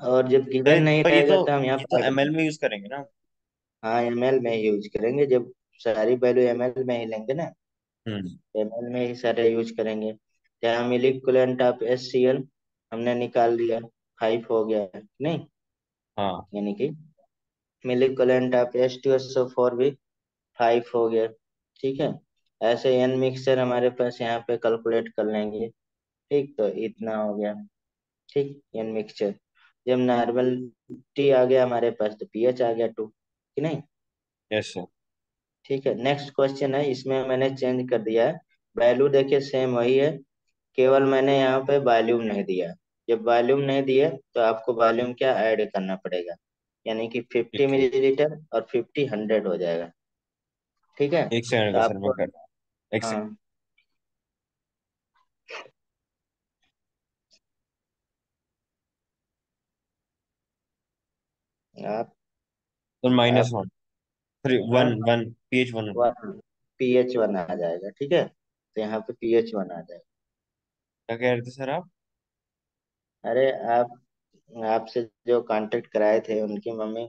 और जब गिवन नहीं रहेगा तो तो हम यहाँ तो एमएल में यूज़ करेंगे ना। हाँ एमएल में यूज़ करेंगे जब सारी वैल्यू एमएल में ही लेंगे ना? हम्म। एमएल में ही सारे यूज़ करेंगे। यहाँ milliequivalent of S C L हमने निकाल दिया। फाइव हो गया नहीं? हाँ। यानी कि milliequivalent of S two S O four भी फाइव हो गया। ठीक है? ऐसे एन मिक्सचर हमारे पास यहाँ पे कैलकुलेट कर लेंगे। ठीक तो इतना हो गया। ठीक एन मिक्सचर जब नॉर्मल टी आ गया हमारे पास तो पीएच आ गया टू कि नहीं? यस सर ठीक है नेक्स्ट क्वेश्चन है इसमें मैंने चेंज कर दिया है। वैल्यू देखिए सेम वही है। केवल मैंने यहाँ पे वॉल्यूम नहीं दिया। जब वॉल्यूम नहीं दिया तो आपको वॉल्यूम क्या ऐड करना पड़ेगा? यानी कि 50 मिलीलीटर और 50 हंड्रेड हो जाएगा। ठीक है? एक सेकंड तो सर मैं कर एक हाँ। सेकंड आप तो minus one three one one pH one P H one आ जाएगा ठीक है? तो यहाँ पे पी एच वन आ जाएगा। क्या कह रहे थे सर आप? अरे आप आपसे जो कांटेक्ट कराए थे उनकी मम्मी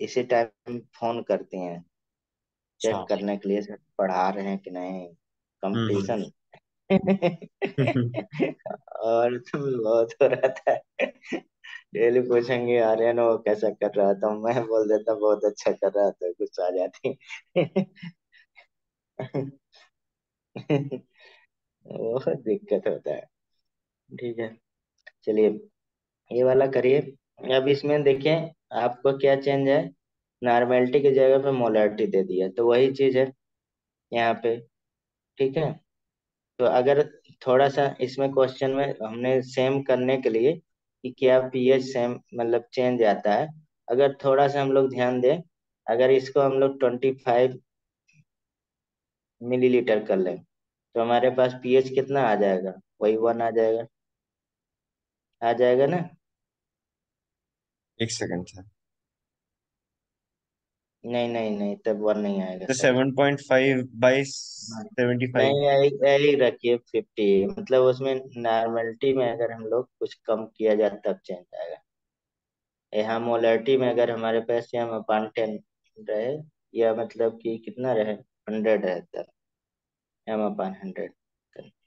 इसी टाइम फ़ोन करती हैं। अच्छा। चेक करने के लिए सर पढ़ा रहे हैं कि नहीं? कंपटीशन हम्म। और तो बहुत हो रहा था। डेली पूछेंगे, आर्यन, वो कैसा कर रहा था? मैं बोल देता, बहुत अच्छा कर रहा था, कुछ आ जाती। बहुत दिक्कत होता है। ठीक है, चलिए, ये वाला करिए। अब इसमें देखिए, आपको क्या चेंज है? नॉर्मेलिटी की जगह पे मोलरिटी दे दिया तो वही चीज़ है यहाँ पे। ठीक है? तो अगर थोड़ा सा इसमें क्वेश्चन में हमने सेम करने के लिए कि क्या पीएच सेम मतलब चेंज आता है। अगर थोड़ा सा हम लोग ध्यान दें, अगर इसको हम लोग ट्वेंटी फाइव मिलीलीटर कर लें तो हमारे पास पीएच कितना आ जाएगा? वही वन आ जाएगा। आ जाएगा ना? एक सेकंड सर नहीं नहीं नहीं तब वन नहीं आएगा तो sorry. Seven point five by seventy five नहीं रखिए फिफ्टी मतलब उसमें नॉर्मलिटी में अगर हम लोग कुछ कम किया जाए तब चेंज आएगा। यहाँ मोलरिटी में अगर हमारे पास यहाँ अपान टेन रहे या मतलब कि कितना रहे हंड्रेड रहे तब एम अपान हंड्रेड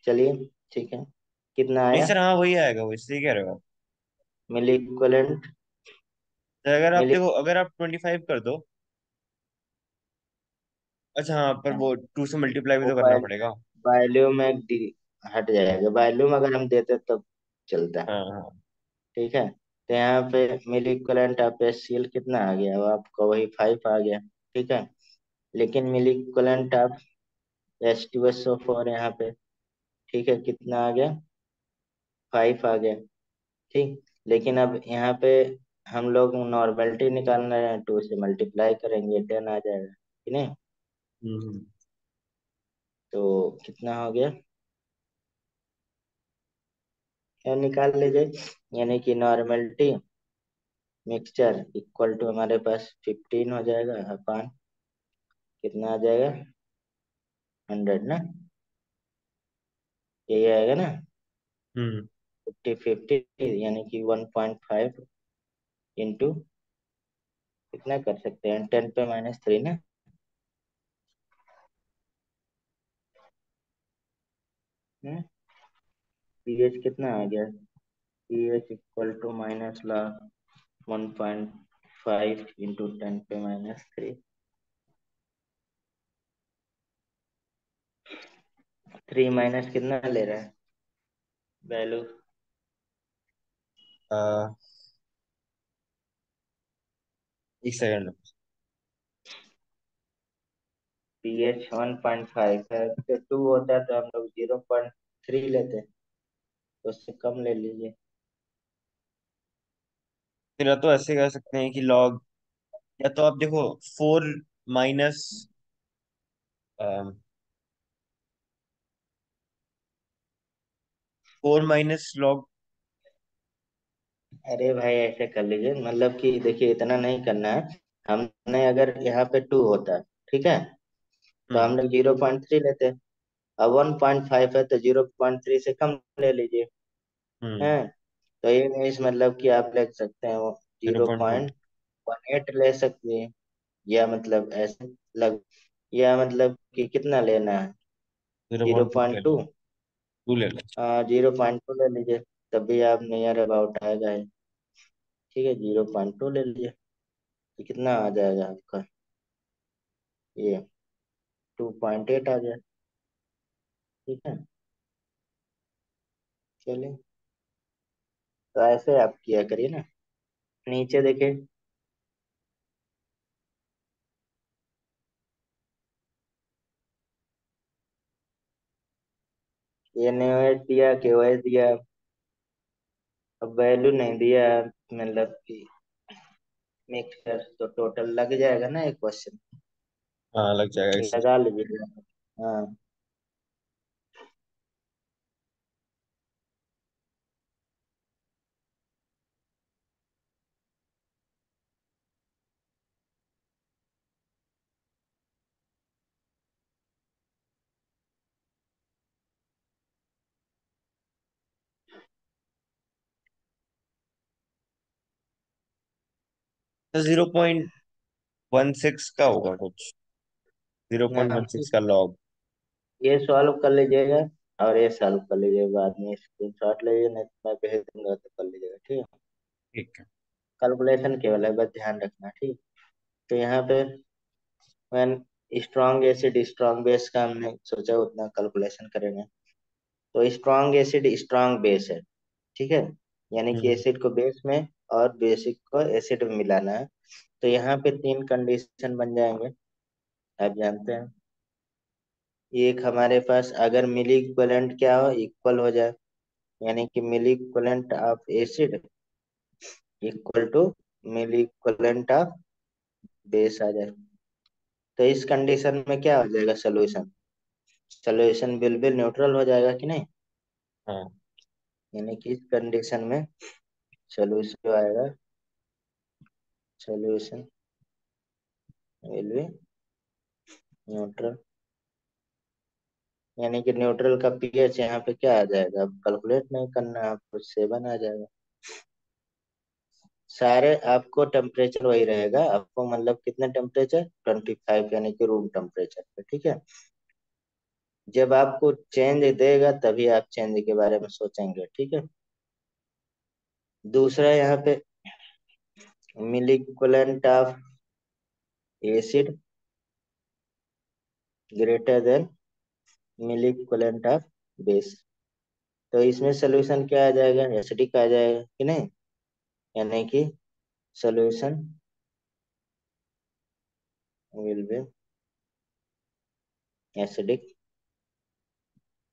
चलिए ठीक है। कितना आया? सर हाँ वही आएगा वही सही कह रहे हो आप। मिली इक्वलेंट अगर आप देखो अगर आप ट्वेंटी फाइव कर दो अच्छा हाँ पर वो टू से मल्टीप्लाई भी वो तो करना पड़ेगा। वॉल्यूम में डी- हट जाएगा। वॉल्यूम अगर हम देते तब चलता है। हाँ हाँ। ठीक है? तो यहाँ पे मिली इक्वलेंट ऑफ़ एचसीएल कितना आ गया? अब आपका वही फाइव आ गया। ठीक है? लेकिन milliequivalent of H two S O four यहाँ पे ठीक है कितना आ गया? फाइव आ गया। ठीक? लेकिन अब यहाँ पे हम लोग नॉर्मलिटी निकालना है टू से मल्टीप्लाई करेंगे टेन आ जाएगा। ठीक है हम्म। तो कितना हो गया? या निकाल लीजिए यानी कि नॉर्मलिटी मिक्सचर इक्वल टू हमारे पास फिफ्टीन हो जाएगा अपान। कितना आ जाएगा? हंड्रेड ना? यही आएगा ना? हम्म। फिफ्टी फिफ्टी यानी कि वन पॉइंट फाइव इंटू कितना कर सकते हैं? टेन पे माइनस थ्री ना? पीएच कितना आ गया? PH equal to minus La one point five into ten पे माइनस थ्री थ्री माइनस कितना ले रहा है? वैल्यू एक second P H one point five है। तो टू होता है तो हम लोग ज़ीरो पॉइंट थ्री लेते हैं। तो उससे कम ले लीजिए। फिर या तो ऐसे कर सकते हैं कि लॉग या तो आप देखो four minus four minus log अरे भाई ऐसे कर लीजिए। मतलब कि देखिए इतना नहीं करना है। हमने अगर यहाँ पे टू होता है ठीक है? तो हम्म। हम लोग ज़ीरो पॉइंट थ्री लेते हैं। अब वन पॉइंट फाइव है तो ज़ीरो पॉइंट थ्री से कम ले लीजिए। हम्म। हैं? तो ये मीन्स मतलब कि आप ले सकते हैं वो ज़ीरो पॉइंट वन एट ले सकते हैं। या मतलब ऐसे लग या मतलब कि कितना लेना है? Zero point two. लो ज़ीरो पॉइंट टू ले लीजिए। तभी भी आप नियर अबाउट आएगा है ठीक है ज़ीरो पॉइंट टू ले लीजिए। कितना आ जाएगा आपका? ये। टू पॉइंट एट आ जाए ठीक है? चलिए। तो ऐसे आप किया करिए ना। नीचे देखे ये एनओएस दिया केओएस दिया। अब वैल्यू नहीं दिया मतलब कि मिक्सर तो टोटल लग जाएगा ना एक क्वेश्चन हाँ लग जाएगा इसी लगा लीजिए हाँ। ज़ीरो पॉइंट वन सिक्स का होगा कुछ। ज़ीरो पॉइंट वन सिक्स का लॉग ये सॉल्व कर लीजिएगा और ये सॉल्व कर लीजिएगा बाद में स्क्रीन शॉट लीजिए नहीं तो मैं भेज दूँगा तो कर लीजिएगा ठीक है? ठीक है। कैलकुलेशन केवल है बस ध्यान रखना ठीक तो यहाँ पे when strong acid strong base का हमने सोचा उतना कैलकुलेशन करेंगे। तो स्ट्रॉन्ग एसिड स्ट्रॉन्ग बेस है ठीक है? यानी कि हम्म। एसिड को बेस में और बेसिक को एसिड में मिलाना है। तो यहाँ पे तीन कंडीशन बन जाएँगे। आप जानते हैं। एक हमारे पास अगर मिली इक्वलेंट क्या हो इक्वल हो जाए यानी कि milliequivalent of acid equal to milliequivalent of base आ जाए। तो इस कंडीशन में क्या हो जाएगा सोल्यूशन? सोल्यूशन बिल्कुल न्यूट्रल हो जाएगा कि नहीं? हाँ। यानी कि इस कंडीशन में सोल्यूशन आएगा सोल्यूशन विल बी न्यूट्रल यानी कि न्यूट्रल का पीएच यहाँ पे क्या आ जाएगा? अब कैलकुलेट नहीं करना आपको सेवन आ जाएगा। सारे आपको टेम्परेचर वही रहेगा। आपको मतलब कितने टेम्परेचर ट्वेंटी फाइव यानी कि रूम टेम्परेचर पे, ठीक है? जब आपको चेंज देगा, तभी आप चेंज के बारे में सोचेंगे, ठीक है? दूसरा यहाँ पे milliequivalent of acid greater than milliequivalent of base तो इसमें सोल्यूशन क्या आ जाएगा? एसिडिक आ जाएगा कि नहीं? यानी कि सोल्यूशन विल बी एसिडिक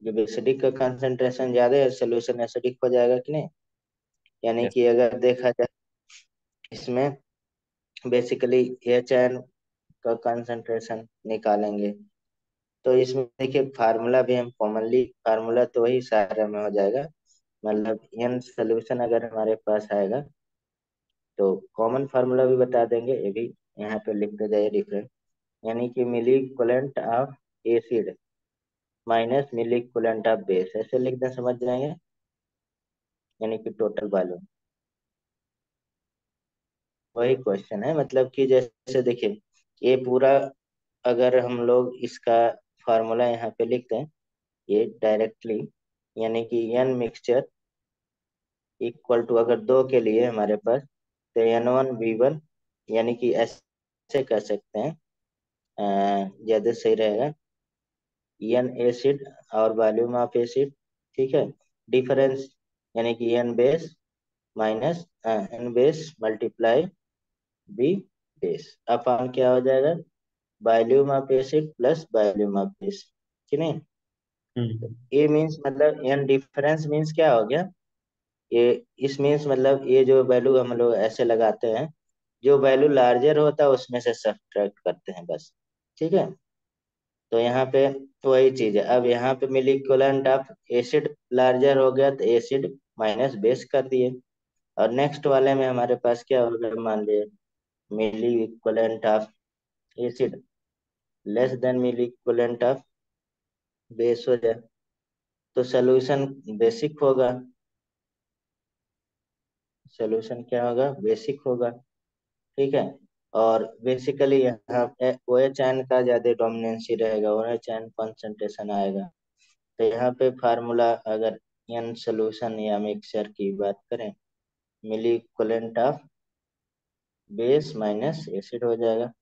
जब एसिडिक का कंसंट्रेशन ज़्यादा है सोल्यूशन एसिडिक हो जाएगा कि नहीं? यानी कि अगर देखा जाए इसमें बेसिकली एच एन का कंसंट्रेशन निकालेंगे। तो इसमें देखिए फार्मूला भी हम कॉमनली फार्मूला तो वही सारे में हो जाएगा। मतलब एन सोल्यूशन अगर हमारे पास आएगा तो कॉमन फार्मूला भी बता देंगे, ये भी यहाँ पे लिखते जाइए डिफरेंट यानी कि milliequivalent of acid minus milliequivalent of base ऐसे लिख दें, समझ जाएँगे? यानी कि टोटल वॉल्यूम वही क्वेश्चन है मतलब कि जैसे देखिए, ये पूरा अगर हम लोग इसका फार्मूला यहाँ पे लिखते हैं। ये डायरेक्टली यानी कि एन मिक्सचर इक्वल टू अगर दो के लिए हमारे पास तो एन वन वी वन यानी कि ऐसे कर सकते हैं। ज़्यादा सही रहेगा। एन एसिड और वॉल्यूम ऑफ़ एसिड ठीक है? डिफरेंस यानी कि N base minus N base multiply B base upon क्या हो जाएगा? Volume of acid plus volume of base ठीक नहीं? हम्म। ए मीन्स मतलब एन डिफरेंस मीन्स क्या हो गया? ये इस मीन्स मतलब ये जो वैल्यू हम लोग ऐसे लगाते हैं जो वैल्यू लार्जर होता है उसमें से सब्ट्रैक्ट करते हैं बस ठीक है? तो यहाँ पे तो वही चीज़ है। अब यहाँ पे मिली इक्वलेंट ऑफ़ एसिड लार्जर हो गया तो एसिड माइनस बेस कर दिए। और नेक्स्ट वाले में हमारे पास क्या होगा मान लिए milliequivalent of acid less than milliequivalent of base हो जाए। तो सोल्यूशन बेसिक होगा। सोल्यूशन क्या होगा? बेसिक होगा। ठीक है? और बेसिकली यहाँ ओ एच एन का ज़्यादा डोमिनेंसी रहेगा ओ एच एन कॉन्सेंट्रेशन आएगा। तो यहाँ पे फार्मूला अगर एन सोल्यूशन या मिक्सचर की बात करें milliequivalent of base minus acid हो जाएगा।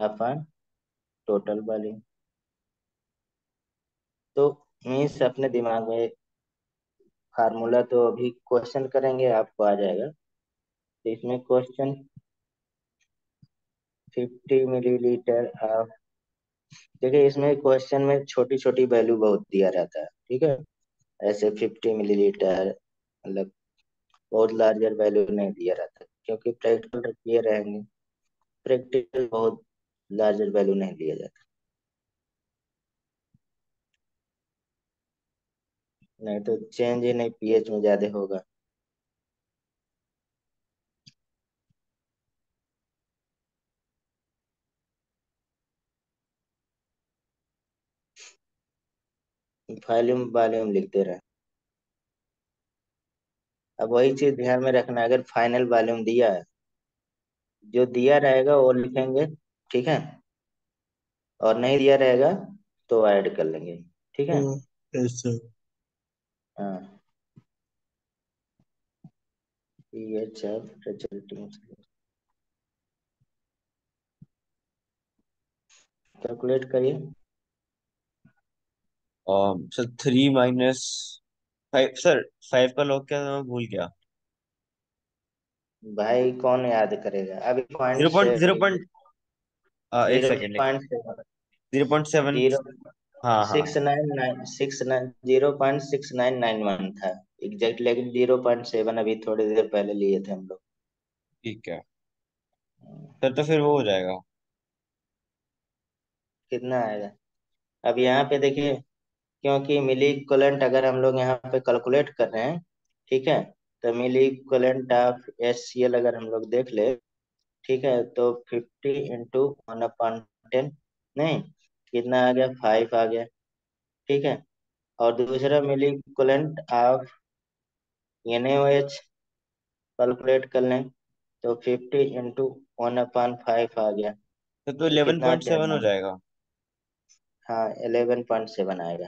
अपन टोटल वॉल्यूम तो मीन्स अपने दिमाग में फार्मूला तो अभी क्वेश्चन करेंगे, आपको आ जाएगा। तो इसमें क्वेश्चन 50 मिलीलीटर ऑफ़ देखिए, इसमें क्वेश्चन में छोटी छोटी वैल्यू बहुत दिया रहता है, ठीक है? ऐसे 50 मिलीलीटर मतलब बहुत लार्जर वैल्यू नहीं दिया रहता, क्योंकि प्रैक्टिकल किए रहेंगे। प्रैक्टिकल बहुत लार्जर वैल्यू नहीं लिया जाता। नहीं तो चेंज ही नहीं पीएच में ज़्यादा होगा। वॉल्यूम वॉल्यूम लिखते रहे। अब वही चीज़ ध्यान में रखना, अगर फाइनल वॉल्यूम दिया है, जो दिया रहेगा, वो लिखेंगे ठीक है? और नहीं दिया रहेगा तो ऐड कर लेंगे ठीक है? ऐसा हाँ। पीएच ऑफ़ रिजल्टिंग कैलकुलेट करिए। Sir three minus five sir five का लॉग क्या था? मैं भूल गया। भाई कौन याद करेगा? अभी point zero point zero point एक zero second point seven. Zero point seven. हाँ six nine nine six nine zero point six nine nine one था। एग्जैक्ट लेकिन ज़ीरो पॉइंट सेवन अभी थोड़ी देर पहले लिए थे हम लोग। ठीक है। सर तो फिर वो हो जाएगा। कितना आएगा? अब यहाँ पे देखिए क्योंकि मिली इक्वलेंट अगर हम लोग यहाँ पे कैलकुलेट कर रहे हैं ठीक है? तो milliequivalent of S C L अगर हम लोग देख ले ठीक है तो fifty into one upon ten नहीं कितना आ गया? फाइव आ गया ठीक है। और दूसरा milliequivalent of N H calculate कर लें तो fifty into one upon five आ गया। तो इलेवन पॉइंट सेवन हो जाएगा। हाँ इलेवन पॉइंट सेवन आएगा।